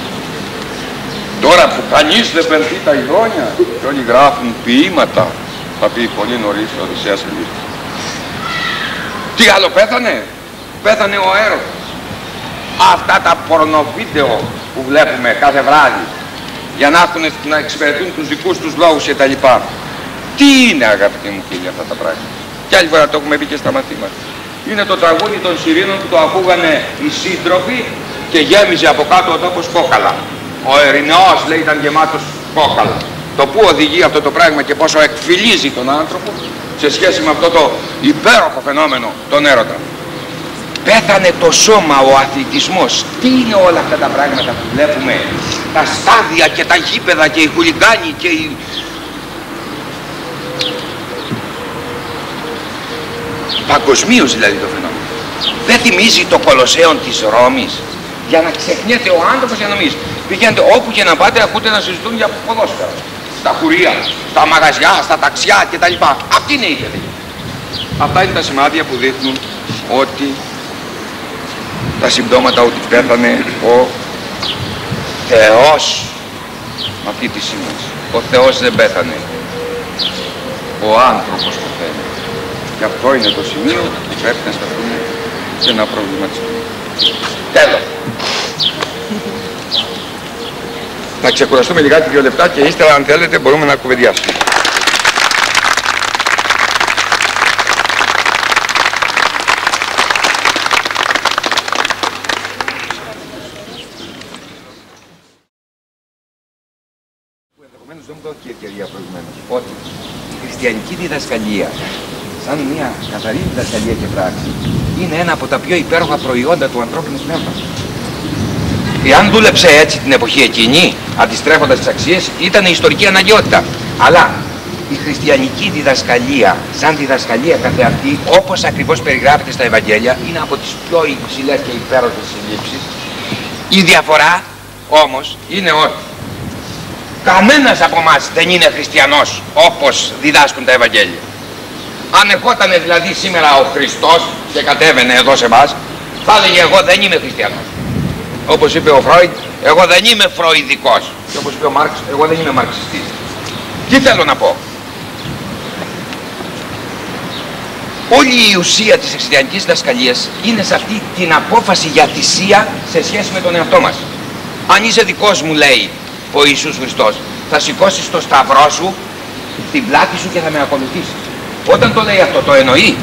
Τώρα που κανείς δεν πενθεί τα ειδόνια και όλοι γράφουν ποίηματα, θα πει πολύ νωρίς ο Οδυσσέας Ελίσσης. Τι άλλο πέθανε, πέθανε ο έρωτας. Αυτά τα πορνοβίδεο που βλέπουμε κάθε βράδυ για να έρθουν να εξυπηρετούν τους δικούς τους λόγους και τα λοιπά. Τι είναι αγαπητοί μου φίλοι αυτά τα πράγματα; Και άλλη φορά το έχουμε πει και στα μαθήματα. Είναι το τραγούδι των Σιρήνων που το ακούγανε οι σύντροφοι και γέμιζε από κάτω ο τόπος κόκαλα. Ο Ερηνεός λέει ήταν γεμάτος κόκαλα. Το που οδηγεί αυτό το πράγμα και πόσο εκφυλίζει τον άνθρωπο σε σχέση με αυτό το υπέροχο φαινόμενο τον έρωτα. Πέθανε το σώμα, ο αθλητισμός. Τι είναι όλα αυτά τα πράγματα που βλέπουμε; Τα στάδια και τα γήπεδα και οι χουλιγκάνοι και οι... Παγκοσμίως δηλαδή το φαινόμενο. Δεν θυμίζει το κολοσσέον της Ρώμης. Για να ξεχνιέται ο άνθρωπος για να νομίζει. Πηγαίνετε όπου και να πάτε ακούτε να συζητούν για ποδόσφαιρα. Στα χουρία, στα μαγαζιά, στα ταξιά κτλ. Αυτή είναι η ιδέα. Αυτά είναι τα σημάδια που δείχνουν ότι τα συμπτώματα ότι πέθανε ο Θεός αυτή της σήμανση. Ο Θεός δεν πέθανε. Ο άνθρωπος πέθανε. Και αυτό είναι το σημείο που πρέπει να σταθούμε και να προβληματιστούμε. Τέλος. Να ξεκουραστούμε λιγάκι δύο λεπτά και ύστερα αν θέλετε μπορούμε να κουβεντιάσουμε. Ενδεχομένως δεν μου δόθηκε ευκαιρία προηγουμένως ότι η χριστιανική διδασκαλία σαν μια καθαρή διδασκαλία και πράξη είναι ένα από τα πιο υπέροχα προϊόντα του ανθρώπινου πνεύματος. Εάν δούλεψε έτσι την εποχή εκείνη, αντιστρέφοντας τις αξίες, ήταν η ιστορική αναγκαιότητα. Αλλά η χριστιανική διδασκαλία, σαν διδασκαλία καθεαυτή, όπως ακριβώς περιγράφεται στα Ευαγγέλια, είναι από τις πιο υψηλές και υπέροχες συλλήψεις. Η διαφορά όμως είναι ότι κανένας από εμά δεν είναι χριστιανός όπως διδάσκουν τα Ευαγγέλια. Αν ερχόταν δηλαδή σήμερα ο Χριστός και κατέβαινε εδώ σε εμάς, θα έλεγε εγώ δεν είμαι χριστιανός. Όπως είπε ο Φρόιντ, εγώ δεν είμαι φροηδικός. Και όπως είπε ο Μάρξ, εγώ δεν είμαι μαρξιστής. Τι θέλω να πω; Όλη η ουσία της χριστιανικής δασκαλίας είναι σε αυτή την απόφαση για θυσία σε σχέση με τον εαυτό μας. Αν είσαι δικός μου λέει ο Ιησούς Χριστός, θα σηκώσεις το σταυρό σου, την πλάτη σου και θα με ακολουθήσεις. Όταν το λέει αυτό, το εννοεί.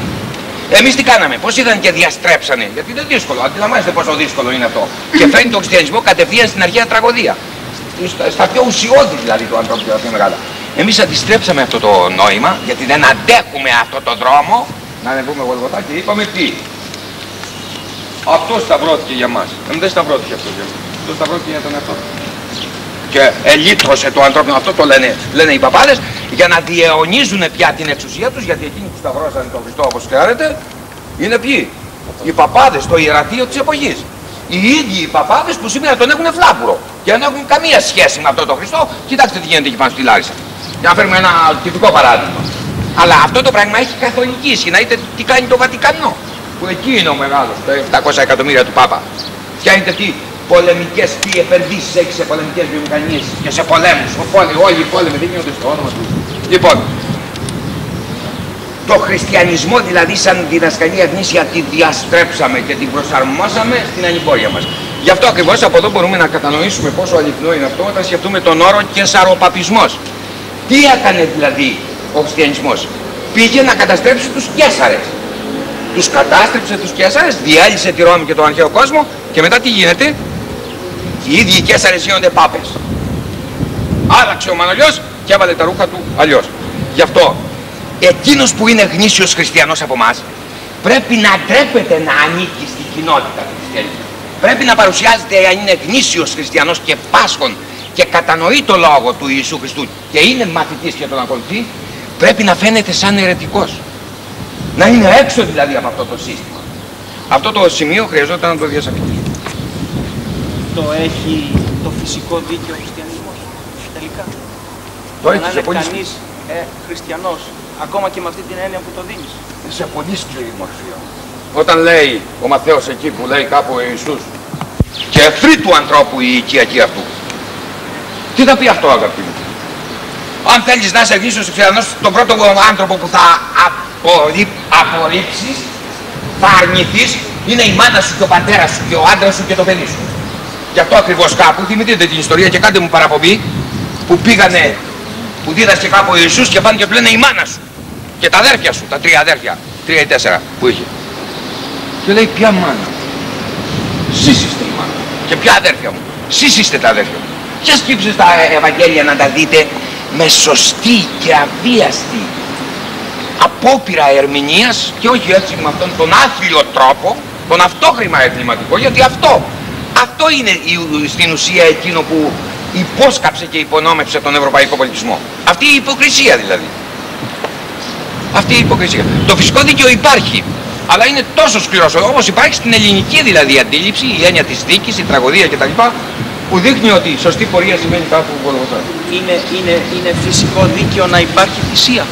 Εμείς τι κάναμε, πώς είδαν και διαστρέψανε, γιατί είναι δύσκολο. Αντιλαμβάνεστε πόσο δύσκολο είναι αυτό. και φέρνει τον χριστιανισμό κατευθείαν στην αρχαία τραγωδία. Στα, στα πιο ουσιώδη δηλαδή του ανθρώπου και τα πιο μεγάλα. Εμείς αντιστρέψαμε αυτό το νόημα, γιατί δεν αντέχουμε αυτό το δρόμο, να ανεβούμε γολγοτά και είπαμε τι. Αυτό σταυρώθηκε για μας. Εμεί δεν σταυρώθηκε αυτός για μας. Αυτό σταυρώθηκε για τον εαυτό και ελίτρωσε το ανθρώπινο, αυτό το λένε, λένε οι παπάδες, για να διαιωνίζουν πια την εξουσία τους, γιατί εκείνοι που σταυρώσαν τον Χριστό όπως ξέρετε, είναι ποιοι; Οι παπάδες, το ιερατείο της εποχής. Οι ίδιοι οι παπάδες που σήμερα τον έχουν φλάπουρο και δεν έχουν καμία σχέση με αυτό τον Χριστό. Κοιτάξτε τι γίνεται εκεί πάνω στη Λάρισα. Για να φέρουμε ένα τυπικό παράδειγμα. Αλλά αυτό το πράγμα έχει καθολική ισχύ. Να δείτε τι κάνει το Βατικανό. Που εκεί είναι ο μεγάλος, τα 700 εκατομμύρια του Πάπα. Φτιάχνετε τι, πολεμικές τι επενδύσεις έχει σε πολεμικές βιομηχανίες και σε πολέμους. Ο πόλη, όλοι οι πόλεμοι δεν γίνονται στο όνομα τους. Λοιπόν, το χριστιανισμό δηλαδή σαν διδασκαλία γνήσια τη διαστρέψαμε και την προσαρμόσαμε στην ανυπόρια μας. Γι' αυτό ακριβώς από εδώ μπορούμε να κατανοήσουμε πόσο αληθινό είναι αυτό όταν σκεφτούμε τον όρο κεσαροπαπισμός. Τι έκανε δηλαδή ο χριστιανισμός; Πήγε να καταστρέψει τους κέσαρες. Τους κατάστρεψε τους κέσαρες, διέλυσε τη Ρώμη και τον αρχαίο κόσμο και μετά τι γίνεται, οι ίδιοι Κέσσαρες γίνονται πάπες. Άλλαξε ο Μανολιός και έβαλε τα ρούχα του αλλιώς. Γι' αυτό εκείνος που είναι γνήσιος χριστιανός από εμάς πρέπει να ντρέπεται να ανήκει στην κοινότητα χριστιανική. Πρέπει να παρουσιάζεται αν είναι γνήσιος χριστιανός και πάσχων και κατανοεί το λόγο του Ιησού Χριστού και είναι μαθητής και τον ακολουθεί, πρέπει να φαίνεται σαν αιρετικός. Να είναι έξω δηλαδή από αυτό το σύστημα. Αυτό το σημείο χρειαζόταν να το διασαφηνίσει. Το έχει το φυσικό δίκαιο ο χριστιανισμός τελικά. Το έχεις να σε είναι πολύ, κανείς ε, χριστιανός, ακόμα και με αυτή την έννοια που το δίνεις. σε πολύ σκληρή μορφή. Όταν λέει ο Μαθαίος εκεί που λέει κάπου ο Ιησούς και εχθροί του ανθρώπου η οικιακή αυτού. Τι θα πει αυτό αγαπητοί μου; Αν θέλεις να είσαι γνήσιος χριστιανός, τον πρώτο άνθρωπο που θα απορρί... απορρίψεις, θα αρνηθείς, είναι η μάνα σου και ο πατέρας σου και ο άντρας σου και το παιδί σου. Γι' αυτό ακριβώς κάπου, θυμηθείτε την ιστορία και κάντε μου παραπομπή, που πήγανε, που δίδασκε κάπου ο Ιησούς και πάνε και πλένε η μάνα σου και τα αδέρφια σου, τα τρία αδέρφια, τρία ή τέσσερα που είχε. Και λέει ποια μάνα. Σεις είστε η μάνα. Και ποια αδέρφια μου. Σεις είστε τα αδέρφια μου. Για σκύψε στα Ευαγγέλια να τα δείτε με σωστή και αβίαστη απόπειρα ερμηνείας και όχι έτσι με αυτόν τον άθλιο τρόπο, τον αυτόχρημα εγκληματικό, γιατί αυτό, αυτό είναι η- στην ουσία εκείνο που υπόσκαψε και υπονόμευσε τον ευρωπαϊκό πολιτισμό. Αυτή η υποκρισία δηλαδή. Αυτή η υποκρισία. Το φυσικό δίκαιο υπάρχει, αλλά είναι τόσο σκληρός, όπως υπάρχει στην ελληνική δηλαδή αντίληψη, η έννοια της δίκης, η τραγωδία κτλ. που δείχνει ότι η σωστή πορεία σημαίνει κάπου Γολγοθά. Είναι, είναι, είναι φυσικό δίκαιο να υπάρχει θυσία.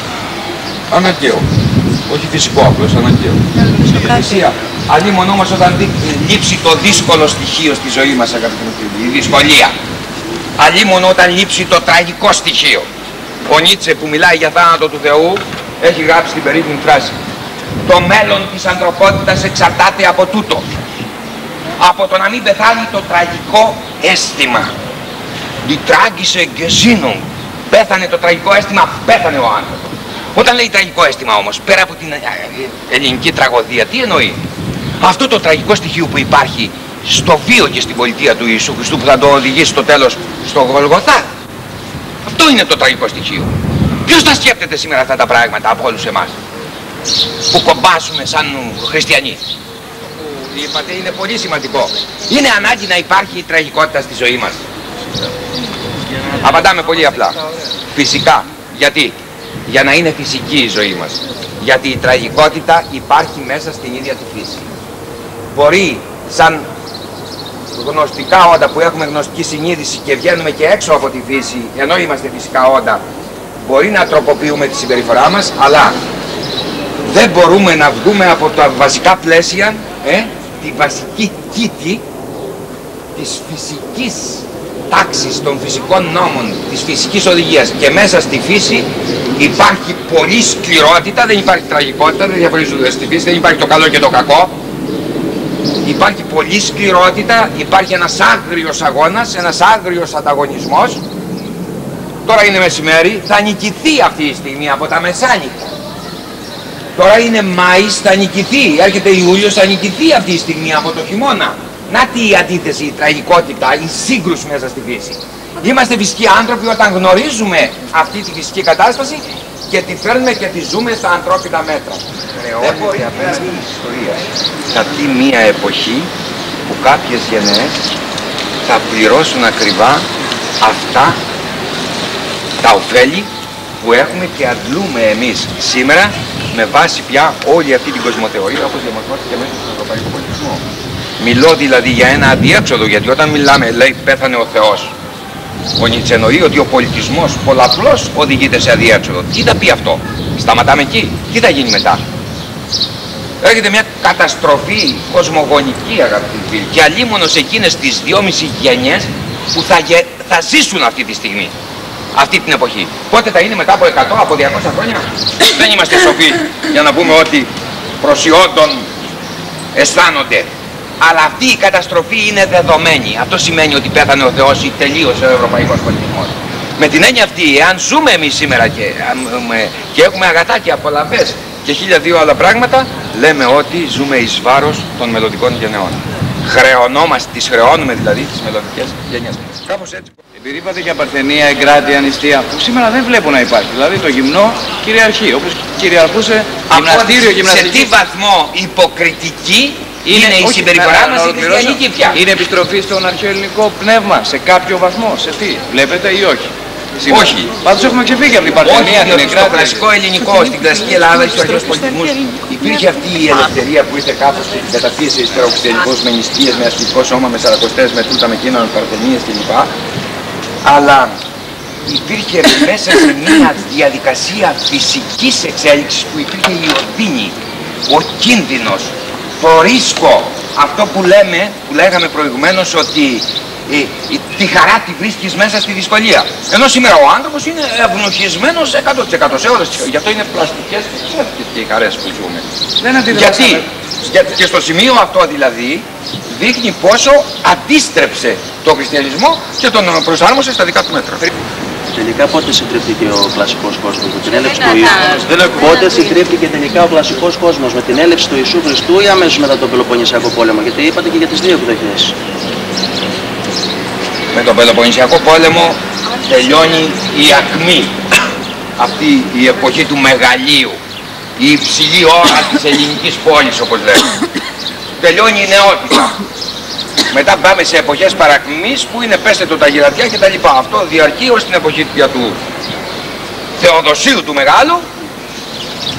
Αναγκαίο. Όχι φυσικό απλώς, αναγκαίο. Θυσία. Αλλή μόνο όμως όταν δει- λείψει το δύσκολο στοιχείο στη ζωή μας αγαπητοί μου φίλοι, η δυσκολία. Αλλή μόνο όταν λείψει το τραγικό στοιχείο. Ο Νίτσε που μιλάει για θάνατο του Θεού έχει γράψει την περίφημη φράση. Το μέλλον της ανθρωπότητας εξαρτάται από τούτο. Από το να μην πεθάνει το τραγικό αίσθημα. Die tragische Gesinnung. Πέθανε το τραγικό αίσθημα, πέθανε ο άνθρωπος. Όταν λέει τραγικό αίσθημα όμως, πέρα από την ε, ε, ελληνική τραγωδία, τι εννοεί; Αυτό το τραγικό στοιχείο που υπάρχει στο βίο και στην πολιτεία του Ιησού Χριστού που θα το οδηγήσει στο τέλος στο Γολγοθά. Αυτό είναι το τραγικό στοιχείο. Ποιος τα σκέπτεται σήμερα αυτά τα πράγματα από όλους εμάς που κομπάσουμε σαν χριστιανοί; Που είπατε είναι πολύ σημαντικό. Είναι ανάγκη να υπάρχει η τραγικότητα στη ζωή μας. Απαντάμε πολύ απλά. Φυσικά. Γιατί; Για να είναι φυσική η ζωή μας. Γιατί η τραγικότητα υπάρχει μέσα στην ίδια τη φύση. Μπορεί σαν γνωστικά όντα που έχουμε γνωστική συνείδηση και βγαίνουμε και έξω από τη φύση ενώ είμαστε φυσικά όντα μπορεί να τροποποιούμε τη συμπεριφορά μας αλλά δεν μπορούμε να βγούμε από τα βασικά πλαίσια ε, τη βασική κήτη της φυσικής τάξης των φυσικών νόμων της φυσικής οδηγίας. Και μέσα στη φύση υπάρχει πολλή σκληρότητα δεν υπάρχει τραγικότητα, δεν διαφορίζονται στη φύση δεν υπάρχει το καλό και το κακό υπάρχει πολλή σκληρότητα υπάρχει ένας άγριος αγώνας ένας άγριος ανταγωνισμός τώρα είναι μεσημέρι θα νικηθεί αυτή η στιγμή από τα μεσάνυχτα Τώρα είναι Μάης, θα νικηθεί. Έρχεται Ιούλιος, θα νικηθεί αυτή τη στιγμή από το χειμώνα. Να τι η αντίθεση, η τραγικότητα, η σύγκρουση μέσα στη φύση. Είμαστε φυσικοί άνθρωποι όταν γνωρίζουμε αυτή τη φυσική κατάσταση και τη φέρνουμε και τη ζούμε στα ανθρώπινα μέτρα. Δεν μπορεί απέναντι η ιστορία. Θα πει μία εποχή που κάποιες γενναίες θα πληρώσουν ακριβά αυτά τα ωφέλη που έχουμε και αντλούμε εμείς σήμερα με βάση πια όλη αυτή την κοσμοθεωρία όπως διαμορφώθηκε μέσα στον Ευρωπαϊκό Πολιτισμό. Μιλώ δηλαδή για ένα αδιέξοδο γιατί όταν μιλάμε λέει πέθανε ο Θεός ο Νίτσε εννοεί ότι ο πολιτισμός πολλαπλώς οδηγείται σε αδιέξοδο. Τι θα πει αυτό; Σταματάμε εκεί; Τι θα γίνει μετά; Έρχεται μια καταστροφή κοσμογονική αγαπητοί φίλοι και αλίμονος εκείνες τις δυόμιση γενιές που θα, γε- θα ζήσουν αυτή τη στιγμή αυτή την εποχή. Πότε θα είναι μετά από 100, από 200 χρόνια; Δεν είμαστε σοφοί για να πούμε ότι προσιόντων αισθάνονται. Αλλά αυτή η καταστροφή είναι δεδομένη. Αυτό σημαίνει ότι πέθανε ο Θεός ή τελείωσε ο ευρωπαϊκός πολιτισμός. Με την έννοια αυτή, εάν ζούμε εμείς σήμερα και, αμ, με- και έχουμε αγατά και απολαυές και χίλια δύο άλλα πράγματα, λέμε ότι ζούμε εις βάρος των μελλοντικών γενεών. Χρεωνόμαστε, τις χρεώνουμε δηλαδή τις μελλοντικές γενιές μας. Κάπως έτσι. Επειδή είπατε για παρθενία, εγκράτεια, νηστεία, που σήμερα δεν βλέπω να υπάρχει. Δηλαδή το γυμνό κυριαρχεί, όπως κυριαρχούσε γυμναστήριο, σε τι γυμναστική. βαθμό υποκριτική είναι, η όχι, συμπεριφορά να- μας να η ολοκληρώσω. χριστιανική πια. Είναι επιστροφή στον αρχαιοελληνικό πνεύμα, σε κάποιο βαθμό, σε τι, βλέπετε ή όχι; σήμερα. Όχι. Πάντως έχουμε ξεφύγει από την Παρθενία, Όχι, την διότι στο Εγκράτεια. κλασικό ελληνικό, στην κλασική Ελλάδα, στους αρχαίους πολιτισμούς, υπήρχε αυτή η ελευθερία που ήρθε κάπως και την καταπίεσε ύστερα ο χριστιανικός με νηστείες, με αστικό σώμα, με σαρακοστές, με τούτα, με εκείνα, με παρθενίες κλπ. Αλλά υπήρχε μέσα σε μια διαδικασία φυσικής εξέλιξης που υπήρχε η οδύνη, ο κίνδυνος, το ρίσκο, αυτό που λέμε, που λέγαμε προηγουμένως ότι ε, ε, τη χαρά τη βρίσκεις μέσα στη δυσκολία. Ενώ σήμερα ο άνθρωπος είναι ευνοχισμένος 100% σε όλες τις Γι' αυτό είναι πλαστικές και ψεύτικες και οι χαρές που ζούμε. Δεν Γιατί, αντιδράσαμε. γιατί και στο σημείο αυτό δηλαδή δείχνει πόσο αντίστρεψε το χριστιανισμό και τον προσάρμοσε στα δικά του μέτρα. Τελικά πότε συντρίφθηκε ο κλασικός κόσμος με την έλευση του Δεν Ιησούς; ανά- Δεν έχω- Πότε συντρίφθηκε τελικά ο κλασικός κόσμος με την έλευση του Ιησού Χριστού ή αμέσως μετά τον Πελοποννησιακό πόλεμο; Γιατί είπατε και για τις δύο εκδοχές. Με τον Πελοποννησιακό πόλεμο τελειώνει η ακμή. Αυτή η εποχή του μεγαλείου. Η υψηλή ώρα της ελληνικής πόλης όπως λέμε. τελειώνει η νεότητα. Μετά πάμε σε εποχές παρακμής που είναι πέστε το τα γυρατιά και τα λοιπά. Αυτό διαρκεί ως την εποχή πια του Θεοδοσίου του Μεγάλου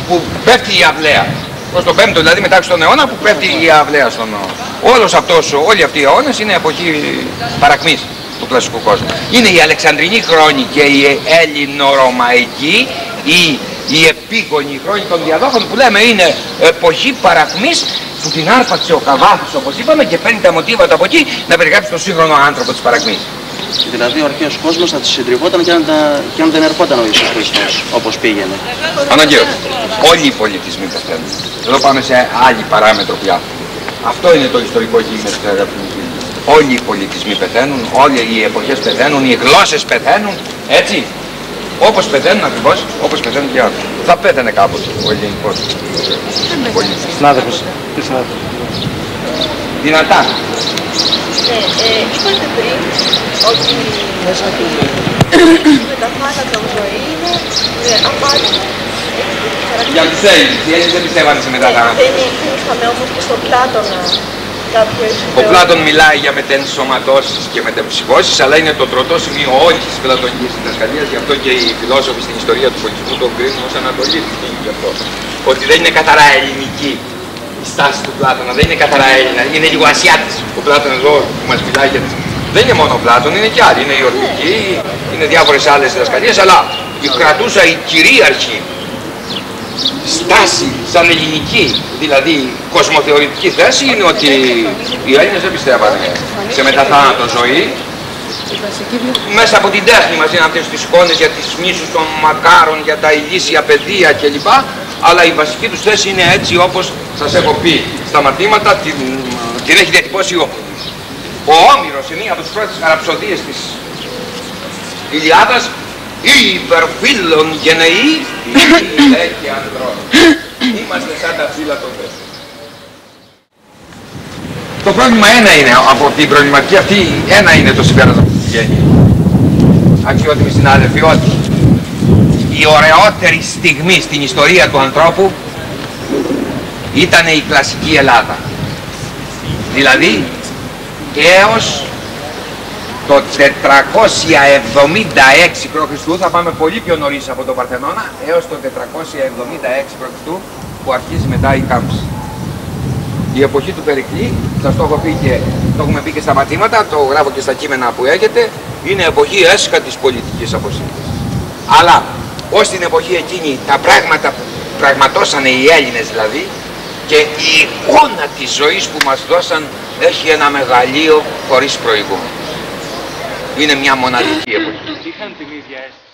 που πέφτει η αυλαία. Ως τον 5ο δηλαδή μετά στον αιώνα που πέφτει η αυλαία στον Όλος αυτός, όλοι αυτοί οι αιώνες είναι εποχή παρακμής του κλασικού κόσμου. Είναι η Αλεξανδρινή χρόνη και η Έλληνο-Ρωμαϊκή ή η επίγονη χρόνη των διαδόχων που λέμε είναι εποχή παρακμής που την άρπαξε ο Καβάθης όπως είπαμε και παίρνει τα μοτίβα του από εκεί να περιγράψει τον σύγχρονο άνθρωπο της παρακμής. Δηλαδή ο αρχαίος κόσμος θα τις συντριβόταν και αν, τα- και αν δεν ερχόταν ο Ιησούς Χριστός όπως πήγαινε. Αναγκαίος. Όλοι οι πολιτισμοί πεθαίνουν. Εδώ πάμε σε άλλη παράμετρο πια. Αυτό είναι το ιστορικό γίγνεσθε αγαπητοί φίλοι. Όλοι οι πολιτισμοί πεθαίνουν, όλοι οι εποχές πεθαίνουν, οι γλώσσες πεθαίνουν, έτσι. Όπως πεθαίνουν ακριβώς, όπως πεθαίνουν και άλλοι. Θα πέθανε κάποτε ο ελληνικός πολιτισμός. Συνάδελφος. Δυνατά. Ναι, ε, είπατε πριν ότι με τα θάνατο ζωή είναι ε, απάτη. Για τους Έλληνες, οι Έλληνες δεν πιστεύανε σε μετά θάνατο. Δεν είχαμε όμως και στον Πλάτωνα κάποιες Ο Πλάτων μιλάει για μετενσωματώσεις και μετεμψυχώσεις, αλλά είναι το τροτό σημείο όλης της πλατωνικής διδασκαλίας, γι' αυτό και οι φιλόσοφοι στην ιστορία του πολιτισμού τον κρίνουν ως ανατολίτικη γι' αυτό; Ότι δεν είναι καθαρά ελληνική η στάση του Πλάτωνα, δεν είναι καθαρά Έλληνα, είναι λίγο Ασιάτης. Ο Πλάτων εδώ που μας μιλάει για τις... Δεν είναι μόνο ο Πλάτων, είναι και άλλοι, είναι η Ορμική, είναι διάφορες άλλες διδασκαλίες, αλλά η κρατούσα η κυρίαρχη στάση σαν ελληνική, δηλαδή κοσμοθεωρητική θέση είναι ότι οι Έλληνες δεν πιστεύανε σε μεταθάνατο ζωή. Μέσα από την τέχνη μας είναι αυτές τις εικόνες για τις μίσους των μακάρων, για τα ηλίσια παιδεία κλπ. Αλλά η βασική τους θέση είναι έτσι όπως σας έχω πει στα μαθήματα, την, την έχει διατυπώσει ο, ο Όμηρος σε μία από τις πρώτες χαραψοδίες της Ιλιάδας ή υπερφύλλων γενεοί ή έχει ανδρών. Είμαστε σαν τα φύλλα των θέσεων. Το πρόβλημα ένα είναι από την προβληματική αυτή, ένα είναι το συμπέρασμα που βγαίνει. Αξιότιμοι συνάδελφοι, ότι η ωραιότερη στιγμή στην ιστορία του ανθρώπου ήταν η κλασική Ελλάδα. Δηλαδή έως το 476 π.Χ. θα πάμε πολύ πιο νωρίς από τον Παρθενώνα έως το 476 π.Χ. που αρχίζει μετά η κάμψη. Η εποχή του Περικλή, σας το έχω πει και το έχουμε πει και στα μαθήματα, το γράφω και στα κείμενα που έχετε, είναι εποχή έσχα της πολιτικής αποσύνθεσης. Αλλά ως την εποχή εκείνη τα πράγματα που πραγματώσανε οι Έλληνες δηλαδή και η εικόνα της ζωής που μας δώσαν έχει ένα μεγαλείο χωρίς προηγούμενο. Είναι μια μοναδική εποχή.